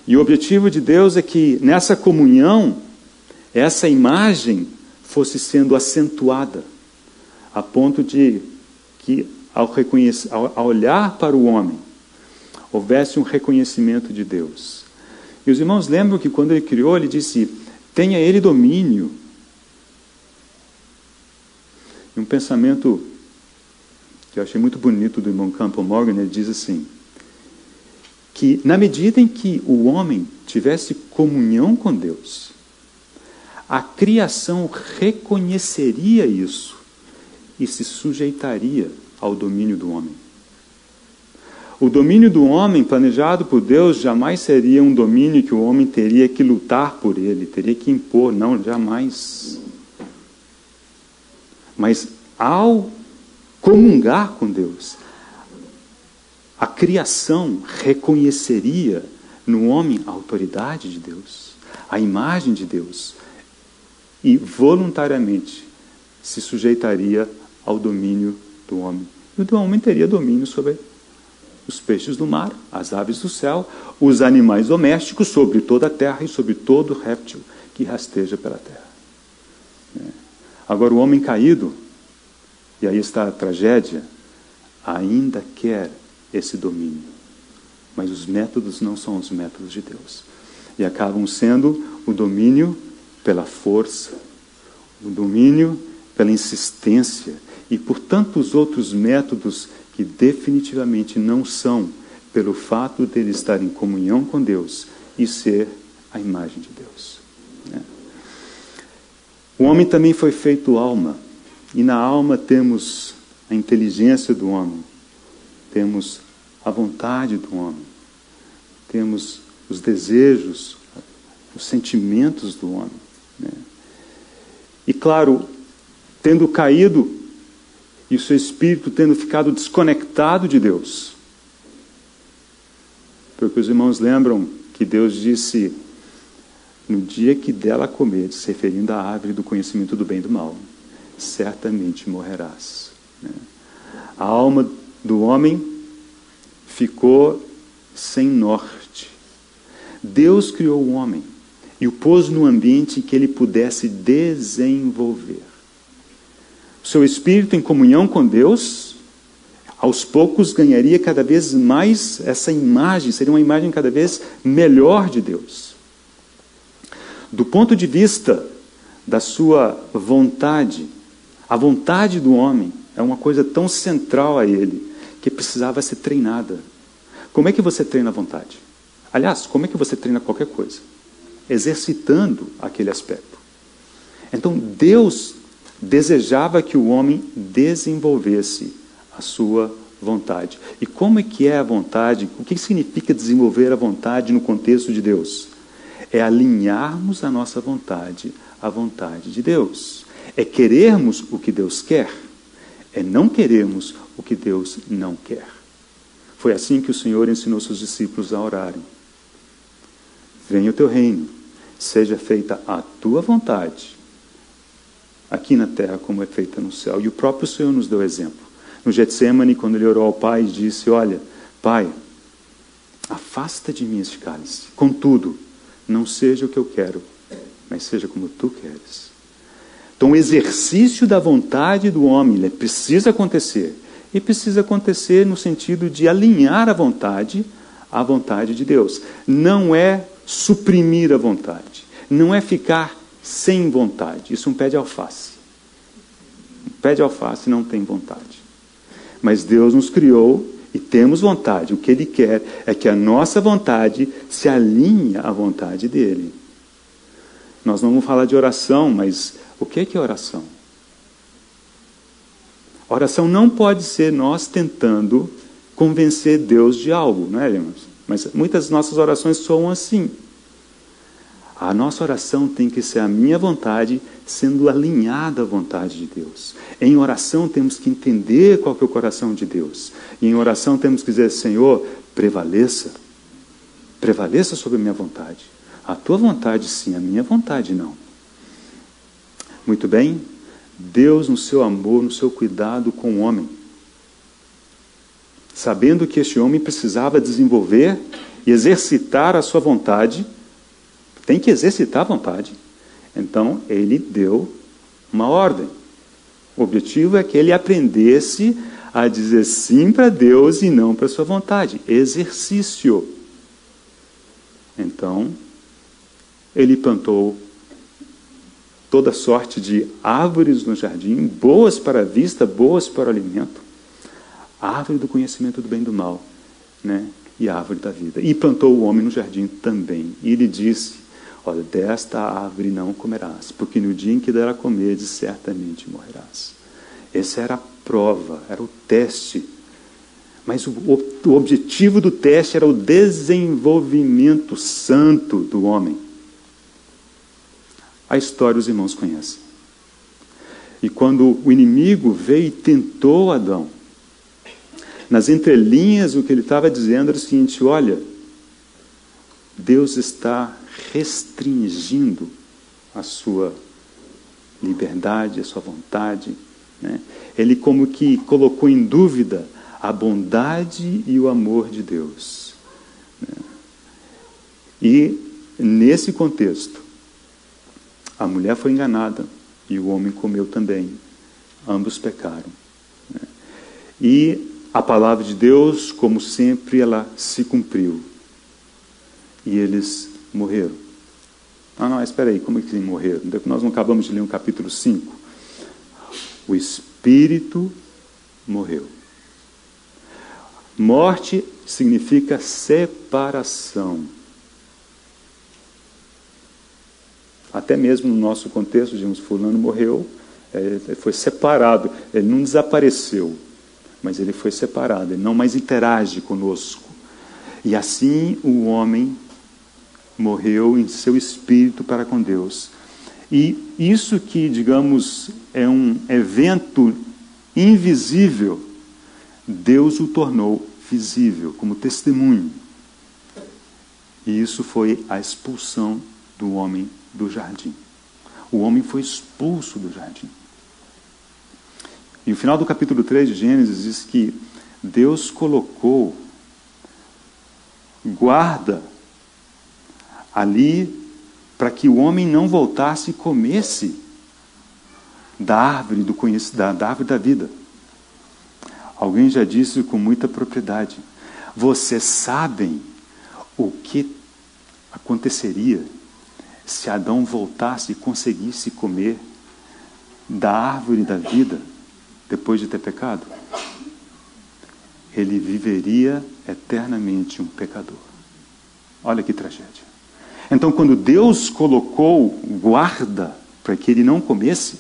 E o objetivo de Deus é que nessa comunhão, essa imagem fosse sendo acentuada, a ponto de que, ao, reconhecer, ao olhar para o homem, houvesse um reconhecimento de Deus. E os irmãos lembram que quando ele criou, ele disse: tenha ele domínio e um pensamento que eu achei muito bonito do irmão Campbell Morgan, ele diz assim: que na medida em que o homem tivesse comunhão com Deus, a criação reconheceria isso e se sujeitaria ao domínio do homem. O domínio do homem planejado por Deus jamais seria um domínio que o homem teria que lutar por ele, teria que impor, não, jamais. Mas ao comungar com Deus, a criação reconheceria no homem a autoridade de Deus, a imagem de Deus, e voluntariamente se sujeitaria ao domínio do homem. E o homem teria domínio sobre os peixes do mar, as aves do céu, os animais domésticos, sobre toda a terra e sobre todo réptil que rasteja pela terra. Agora, o homem caído, e aí está a tragédia, ainda quer esse domínio. Mas os métodos não são os métodos de Deus. E acabam sendo o domínio pela força, o domínio pela insistência e por tantos outros métodos que definitivamente não são pelo fato de ele estar em comunhão com Deus e ser a imagem de Deus. O homem também foi feito alma, e na alma temos a inteligência do homem, temos a vontade do homem, temos os desejos, os sentimentos do homem. Né? E claro, tendo caído e o seu espírito tendo ficado desconectado de Deus. Porque os irmãos lembram que Deus disse no dia que dela comeres, referindo à árvore do conhecimento do bem e do mal, certamente morrerás. Né? A alma do homem ficou sem norte. Deus criou o homem e o pôs no ambiente que ele pudesse desenvolver. Seu espírito em comunhão com Deus, aos poucos ganharia cada vez mais essa imagem, seria uma imagem cada vez melhor de Deus. Do ponto de vista da sua vontade, a vontade do homem é uma coisa tão central a ele que precisava ser treinada. Como é que você treina a vontade? Aliás, como é que você treina qualquer coisa? Exercitando aquele aspecto. Então, Deus desejava que o homem desenvolvesse a sua vontade. E como é que é a vontade? O que significa desenvolver a vontade no contexto de Deus? É alinharmos a nossa vontade à vontade de Deus. É querermos o que Deus quer, é não querermos o que Deus não quer. Foi assim que o Senhor ensinou seus discípulos a orarem. Venha o teu reino, seja feita a tua vontade, aqui na terra como é feita no céu. E o próprio Senhor nos deu exemplo. No Getsemane, quando ele orou ao Pai, disse: Olha, Pai, afasta de mim este cálice. Contudo, não seja o que eu quero, mas seja como tu queres. Então, o exercício da vontade do homem ele precisa acontecer. E precisa acontecer no sentido de alinhar a vontade à vontade de Deus. Não é suprimir a vontade. Não é ficar sem vontade. Isso um pé de alface. Um pé de alface não tem vontade. Mas Deus nos criou e temos vontade. O que Ele quer é que a nossa vontade se alinhe à vontade dEle. Nós não vamos falar de oração, mas o que é oração? Oração não pode ser nós tentando convencer Deus de algo, não é, irmãos? Mas muitas nossas orações soam assim. A nossa oração tem que ser a minha vontade sendo alinhada à vontade de Deus. Em oração temos que entender qual que é o coração de Deus. E em oração temos que dizer, Senhor, prevaleça. Prevaleça sobre a minha vontade. A tua vontade sim, a minha vontade não. Muito bem? Deus, no seu amor, no seu cuidado com o homem, sabendo que este homem precisava desenvolver e exercitar a sua vontade, tem que exercitar a vontade. Então, ele deu uma ordem. O objetivo é que ele aprendesse a dizer sim para Deus e não para sua vontade. Exercício. Então, ele plantou toda sorte de árvores no jardim, boas para a vista, boas para o alimento. Árvore do conhecimento do bem e do mal, né? E a árvore da vida. E plantou o homem no jardim também. E ele disse: Olha, desta árvore não comerás, porque no dia em que dela comeres, certamente morrerás. Essa era a prova, era o teste. Mas o, o objetivo do teste era o desenvolvimento santo do homem. A história os irmãos conhecem. E quando o inimigo veio e tentou Adão, nas entrelinhas o que ele estava dizendo era o seguinte: olha, Deus está restringindo a sua liberdade, a sua vontade. Né? Ele, como que colocou em dúvida a bondade e o amor de Deus. Né? E, nesse contexto, a mulher foi enganada e o homem comeu também. Ambos pecaram. Né? E a palavra de Deus, como sempre, ela se cumpriu. E eles morreram. Ah, não, espera aí, como é que morreram? Nós não acabamos de ler um capítulo 5. O espírito morreu. Morte significa separação. Até mesmo no nosso contexto, dizemos, fulano morreu, é, foi separado, ele não desapareceu, mas ele foi separado, ele não mais interage conosco. E assim o homem morreu em seu espírito para com Deus. E isso que, digamos, é um evento invisível, Deus o tornou visível como testemunho. E isso foi a expulsão do homem do jardim. O homem foi expulso do jardim. E o final do capítulo 3 de Gênesis diz que Deus colocou guarda ali para que o homem não voltasse e comesse da árvore do da, da árvore da vida. Alguém já disse com muita propriedade: vocês sabem o que aconteceria se Adão voltasse e conseguisse comer da árvore da vida depois de ter pecado? Ele viveria eternamente um pecador. Olha que tragédia. Então, quando Deus colocou guarda para que ele não comesse,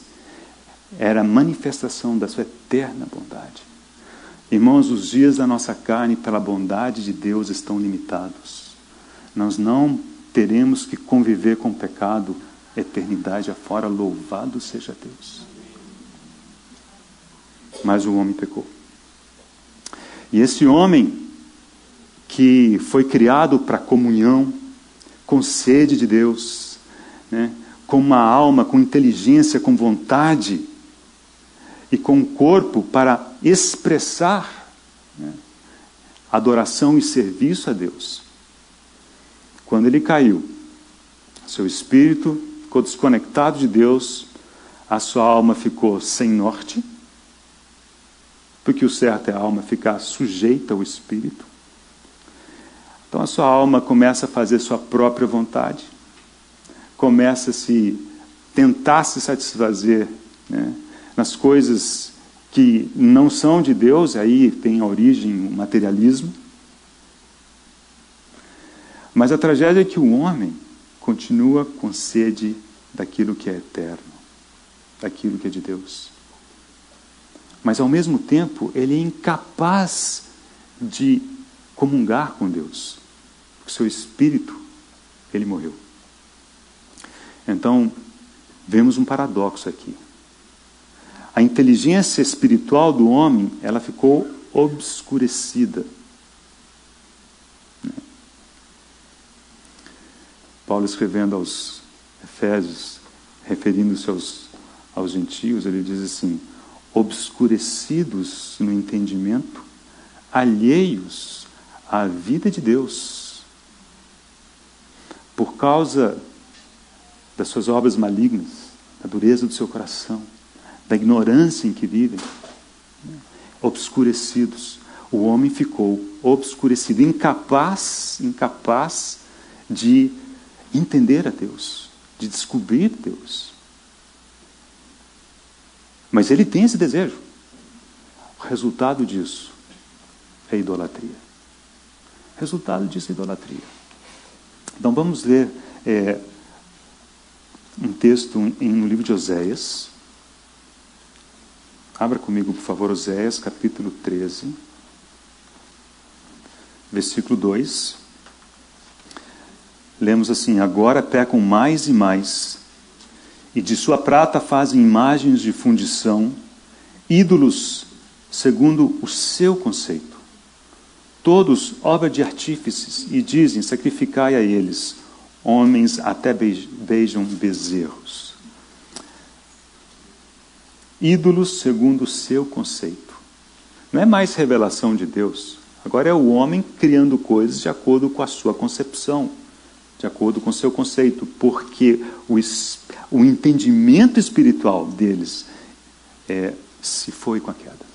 era manifestação da sua eterna bondade. Irmãos, os dias da nossa carne, pela bondade de Deus, estão limitados. Nós não teremos que conviver com o pecado eternidade afora. Louvado seja Deus. Mas o homem pecou. E esse homem, que foi criado para comunhão, com sede de Deus, né? com uma alma, com inteligência, com vontade e com um corpo para expressar né? adoração e serviço a Deus. Quando ele caiu, seu espírito ficou desconectado de Deus, a sua alma ficou sem norte, porque o certo é a alma ficar sujeita ao espírito. Então a sua alma começa a fazer sua própria vontade, começa a se tentar se satisfazer né, nas coisas que não são de Deus, aí tem a origem o materialismo. Mas a tragédia é que o homem continua com sede daquilo que é eterno, daquilo que é de Deus. Mas ao mesmo tempo, ele é incapaz de comungar com Deus. O seu espírito, ele morreu. Então, vemos um paradoxo aqui. A inteligência espiritual do homem, ela ficou obscurecida. Paulo escrevendo aos Efésios, referindo-se aos, aos gentios, ele diz assim: obscurecidos no entendimento, alheios à vida de Deus, por causa das suas obras malignas, da dureza do seu coração, da ignorância em que vivem, obscurecidos. O homem ficou obscurecido, incapaz, incapaz de entender a Deus, de descobrir Deus. Mas ele tem esse desejo. O resultado disso é idolatria. O resultado disso é idolatria. Então vamos ler é, um texto no livro de Oséias. Abra comigo, por favor, Oséias, capítulo 13, versículo 2. Lemos assim: Agora pecam mais e mais, e de sua prata fazem imagens de fundição, ídolos segundo o seu conceito. Todos obra de artífices, e dizem: Sacrificai a eles. Homens até beijam bezerros. Ídolos segundo o seu conceito. Não é mais revelação de Deus. Agora é o homem criando coisas de acordo com a sua concepção de acordo com seu conceito, porque o, o entendimento espiritual deles é, se foi com a queda.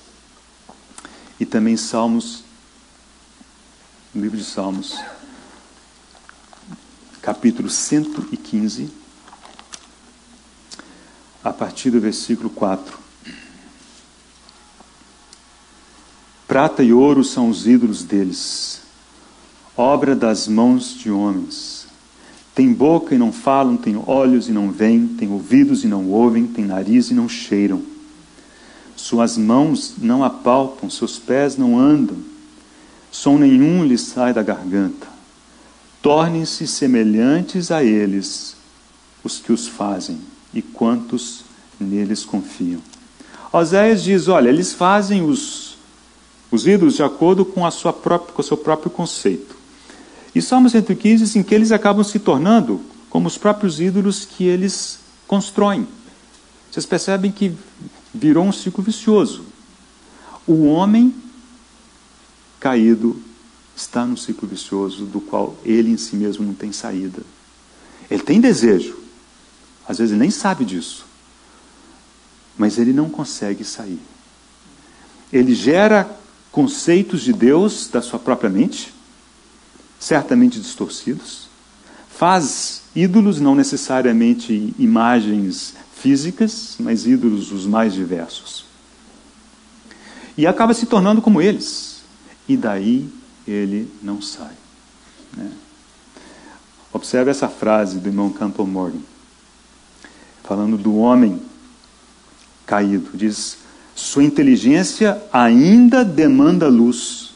E também Salmos, no livro de Salmos, capítulo 115, a partir do versículo 4. Prata e ouro são os ídolos deles, obra das mãos de homens. Tem boca e não falam, tem olhos e não veem, tem ouvidos e não ouvem, tem nariz e não cheiram. Suas mãos não apalpam, seus pés não andam, som nenhum lhes sai da garganta. Tornem-se semelhantes a eles os que os fazem e quantos neles confiam. Oséias diz: olha, eles fazem os, os ídolos de acordo com, a sua própria, com o seu próprio conceito. E Salmo 115 diz assim, que eles acabam se tornando como os próprios ídolos que eles constroem. Vocês percebem que virou um ciclo vicioso. O homem caído está num ciclo vicioso do qual ele em si mesmo não tem saída. Ele tem desejo, às vezes ele nem sabe disso, mas ele não consegue sair. Ele gera conceitos de Deus da sua própria mente, certamente distorcidos, faz ídolos, não necessariamente imagens físicas, mas ídolos os mais diversos. E acaba se tornando como eles. E daí ele não sai. Né? Observe essa frase do irmão Campbell Morgan, falando do homem caído. Diz: Sua inteligência ainda demanda luz,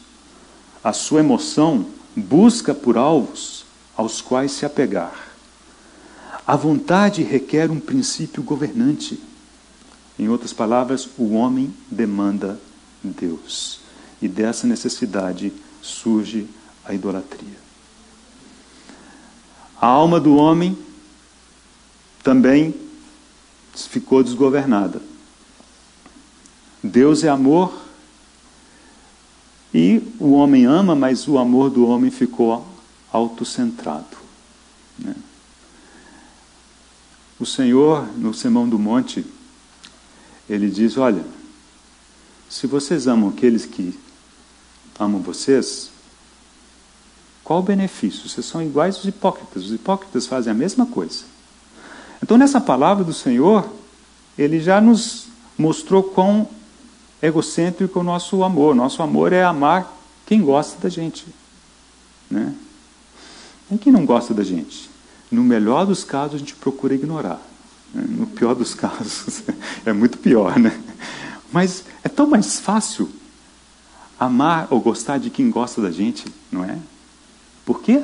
a sua emoção busca por alvos aos quais se apegar. A vontade requer um princípio governante. Em outras palavras, o homem demanda Deus. E dessa necessidade surge a idolatria. A alma do homem também ficou desgovernada. Deus é amor, e o homem ama, mas o amor do homem ficou autocentrado. Né? O Senhor, no Sermão do Monte, ele diz: Olha, se vocês amam aqueles que amam vocês, qual o benefício? Vocês são iguais aos hipócritas. Os hipócritas fazem a mesma coisa. Então, nessa palavra do Senhor, ele já nos mostrou quão egocêntrico é o nosso amor. Nosso amor é amar quem gosta da gente. Né? E quem não gosta da gente? No melhor dos casos, a gente procura ignorar. Né? No pior dos casos, é muito pior, né? Mas é tão mais fácil amar ou gostar de quem gosta da gente, não é? Por quê?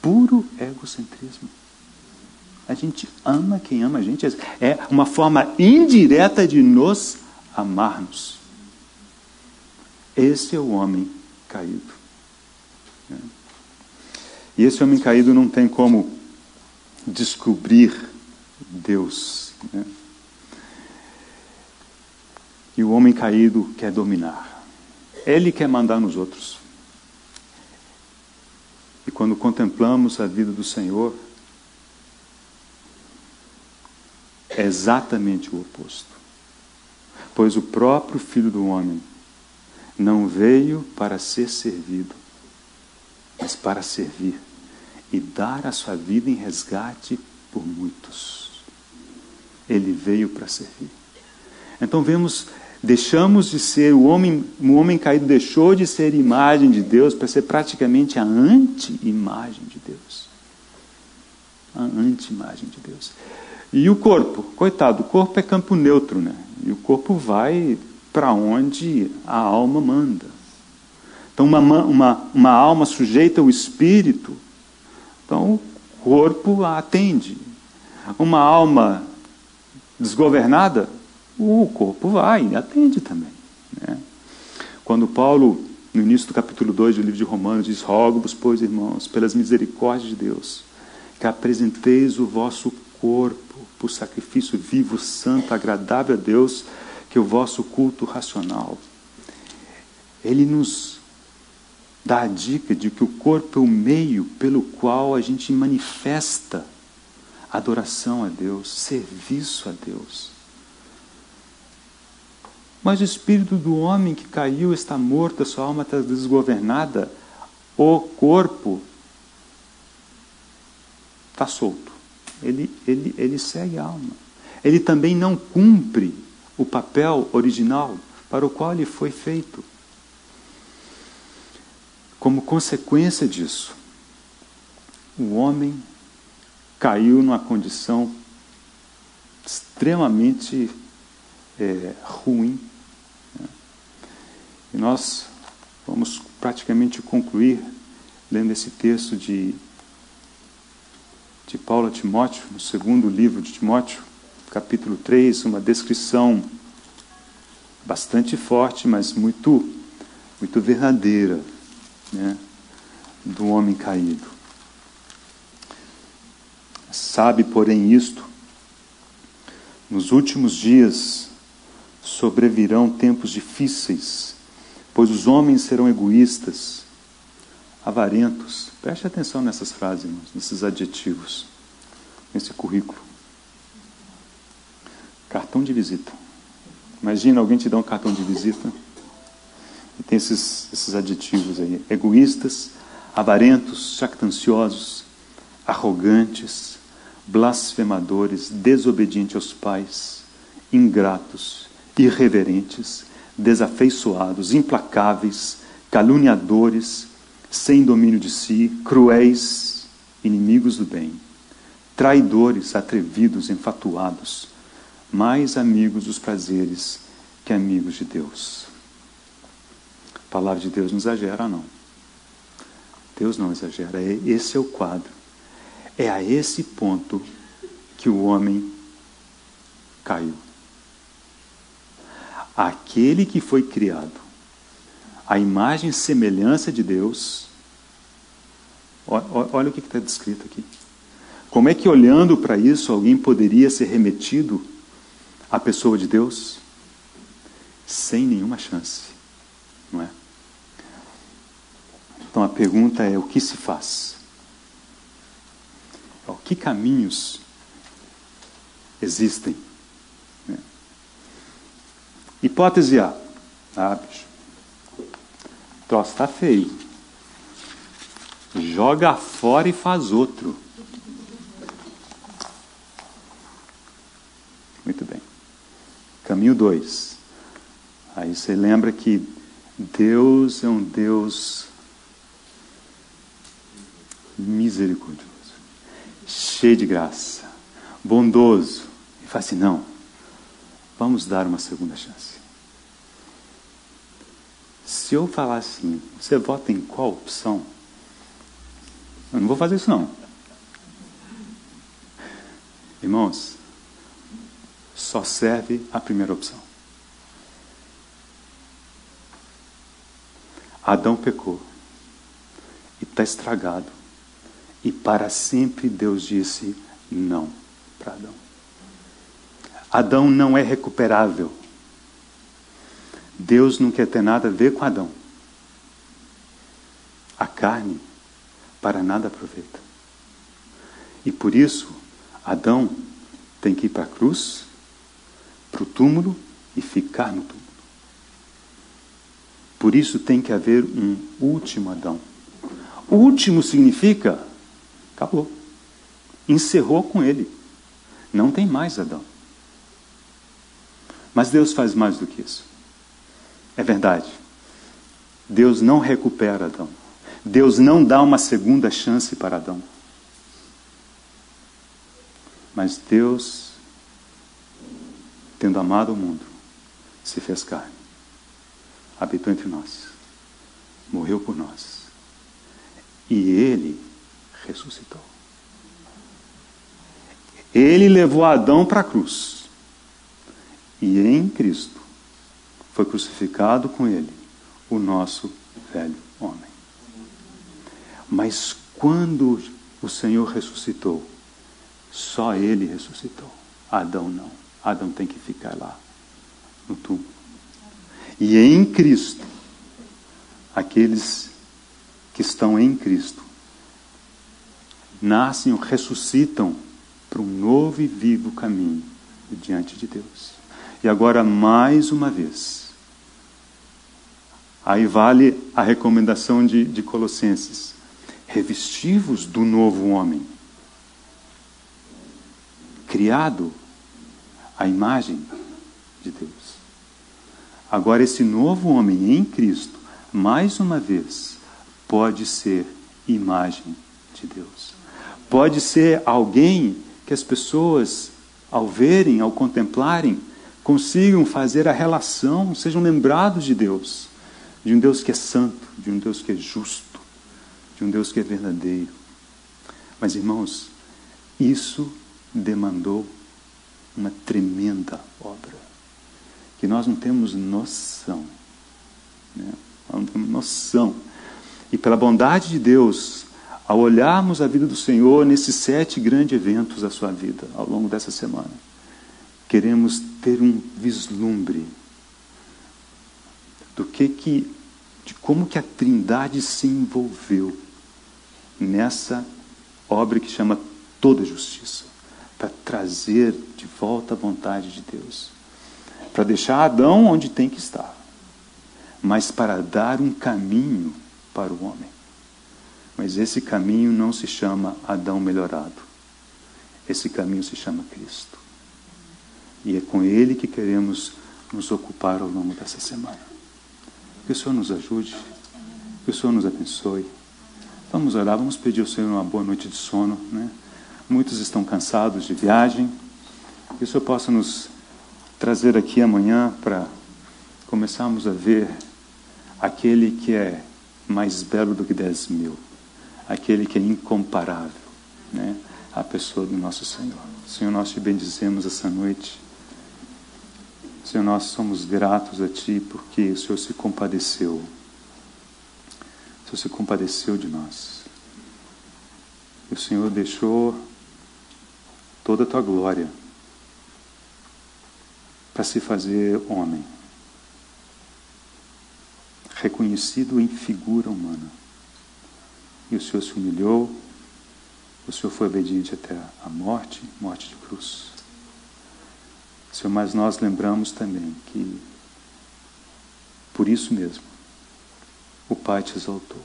Puro egocentrismo. A gente ama quem ama a gente. É uma forma indireta de nos amarmos. Esse é o homem caído. E esse homem caído não tem como descobrir Deus. Né? E o homem caído quer dominar. Ele quer mandar nos outros. E quando contemplamos a vida do Senhor, é exatamente o oposto. Pois o próprio Filho do Homem não veio para ser servido, mas para servir e dar a sua vida em resgate por muitos. Ele veio para servir. Então vemos, deixamos de ser o homem, o homem caído deixou de ser imagem de Deus para ser praticamente a anti-imagem de Deus. A anti-imagem de Deus. E o corpo, coitado, o corpo é campo neutro, né? E o corpo vai para onde a alma manda. Então, uma, uma, uma alma sujeita ao espírito, então o corpo a atende. Uma alma desgovernada, o corpo vai e atende também. Né? Quando Paulo, no início do capítulo 2 do livro de Romanos, diz: Rogo-vos, pois, irmãos, pelas misericórdias de Deus, que apresenteis o vosso corpo por sacrifício vivo, santo, agradável a Deus, que é o vosso culto racional. Ele nos dá a dica de que o corpo é o meio pelo qual a gente manifesta adoração a Deus, serviço a Deus. Mas o espírito do homem que caiu está morto, a sua alma está desgovernada, o corpo está solto ele, ele, ele segue a alma. Ele também não cumpre o papel original para o qual ele foi feito. Como consequência disso, o homem caiu numa condição extremamente é, ruim. E nós vamos praticamente concluir lendo esse texto de de Paulo a Timóteo, no segundo livro de Timóteo, capítulo 3, uma descrição bastante forte, mas muito, muito verdadeira, né, do homem caído. Sabe, porém, isto: nos últimos dias sobrevirão tempos difíceis, pois os homens serão egoístas, avarentos, Preste atenção nessas frases, irmãos, nesses adjetivos, nesse currículo. Cartão de visita. Imagina alguém te dar um cartão de visita e tem esses, esses adjetivos aí: egoístas, avarentos, jactanciosos, arrogantes, blasfemadores, desobedientes aos pais, ingratos, irreverentes, desafeiçoados, implacáveis, caluniadores, sem domínio de si, cruéis, inimigos do bem, traidores, atrevidos, enfatuados, mais amigos dos prazeres que amigos de Deus. A palavra de Deus não exagera, não. Deus não exagera. É, esse é o quadro. É a esse ponto que o homem caiu. Aquele que foi criado a imagem e semelhança de Deus. Olha o que está descrito aqui. Como é que olhando para isso alguém poderia ser remetido à pessoa de Deus? Sem nenhuma chance, não é? Então a pergunta é: o que se faz? Que caminhos existem? Hipótese A. Ah, bicho. O troço tá feio. Joga fora e faz outro. Muito bem. Caminho 2. Aí você lembra que Deus é um Deus misericordioso, cheio de graça, bondoso. E fala assim: não, vamos dar uma segunda chance. Se eu falar assim, você vota em qual opção? Eu não vou fazer isso não. Irmãos, só serve a primeira opção. Adão pecou e está estragado. E para sempre Deus disse não para Adão. Adão não é recuperável. Deus não quer ter nada a ver com Adão. A carne para nada aproveita. E por isso, Adão tem que ir para a cruz, para o túmulo e ficar no túmulo. Por isso tem que haver um último Adão. Último significa acabou. Encerrou com ele. Não tem mais Adão. Mas Deus faz mais do que isso. É verdade. Deus não recupera Adão. Deus não dá uma segunda chance para Adão. Mas Deus, tendo amado o mundo, se fez carne habitou entre nós, morreu por nós, e ele ressuscitou. Ele levou Adão para a cruz, e em Cristo foi crucificado com ele o nosso velho homem. Mas quando o Senhor ressuscitou, só ele ressuscitou. Adão não. Adão tem que ficar lá no túmulo. E em Cristo, aqueles que estão em Cristo nascem ou ressuscitam para um novo e vivo caminho diante de Deus. E agora, mais uma vez, aí vale a recomendação de, de Colossenses: revestivos do novo homem, criado à imagem de Deus. Agora, esse novo homem em Cristo, mais uma vez, pode ser imagem de Deus. Pode ser alguém que as pessoas, ao verem, ao contemplarem, consigam fazer a relação, sejam lembrados de Deus, de um Deus que é santo, de um Deus que é justo, de um Deus que é verdadeiro. Mas, irmãos, isso demandou uma tremenda obra que nós não temos noção. Né? Nós não temos noção. E pela bondade de Deus, ao olharmos a vida do Senhor nesses sete grandes eventos da sua vida, ao longo dessa semana, queremos ter um vislumbre do que que, de como que a Trindade se envolveu nessa obra que chama toda justiça, para trazer de volta a vontade de Deus para deixar Adão onde tem que estar, mas para dar um caminho para o homem. Mas esse caminho não se chama Adão melhorado. Esse caminho se chama Cristo. E é com ele que queremos nos ocupar ao longo dessa semana. Que o Senhor nos ajude, que o Senhor nos abençoe. Vamos orar, vamos pedir ao Senhor uma boa noite de sono. Né? Muitos estão cansados de viagem. Que o Senhor possa nos trazer aqui amanhã para começarmos a ver aquele que é mais belo do que dez mil, aquele que é incomparável, né? a pessoa do nosso Senhor. Senhor, nós te bendizemos essa noite. Senhor, nós somos gratos a Ti porque o Senhor se compadeceu. O Senhor se compadeceu de nós. E o Senhor deixou toda a Tua glória para se fazer homem, reconhecido em figura humana. E o Senhor se humilhou, o Senhor foi obediente até a morte morte de cruz. Senhor, mas nós lembramos também que Por isso mesmo, o Pai te exaltou.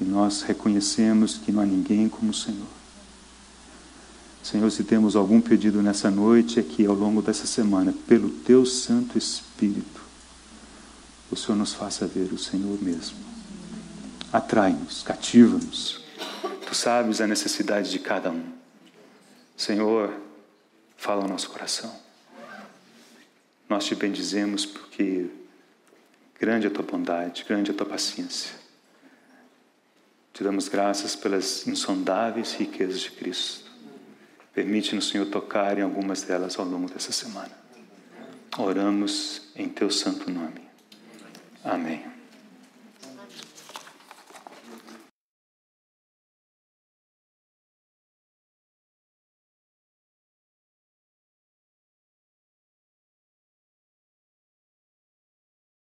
E nós reconhecemos que não há ninguém como o Senhor. Senhor, se temos algum pedido nessa noite, é que ao longo dessa semana, pelo Teu Santo Espírito, o Senhor nos faça ver o Senhor mesmo. Atrai-nos, cativa-nos. Tu sabes a necessidade de cada um. Senhor, fala ao nosso coração. Nós te bendizemos porque grande é a tua bondade, grande é a tua paciência. Te damos graças pelas insondáveis riquezas de Cristo. Permite-nos, Senhor, tocar em algumas delas ao longo dessa semana. Oramos em teu santo nome. Amém.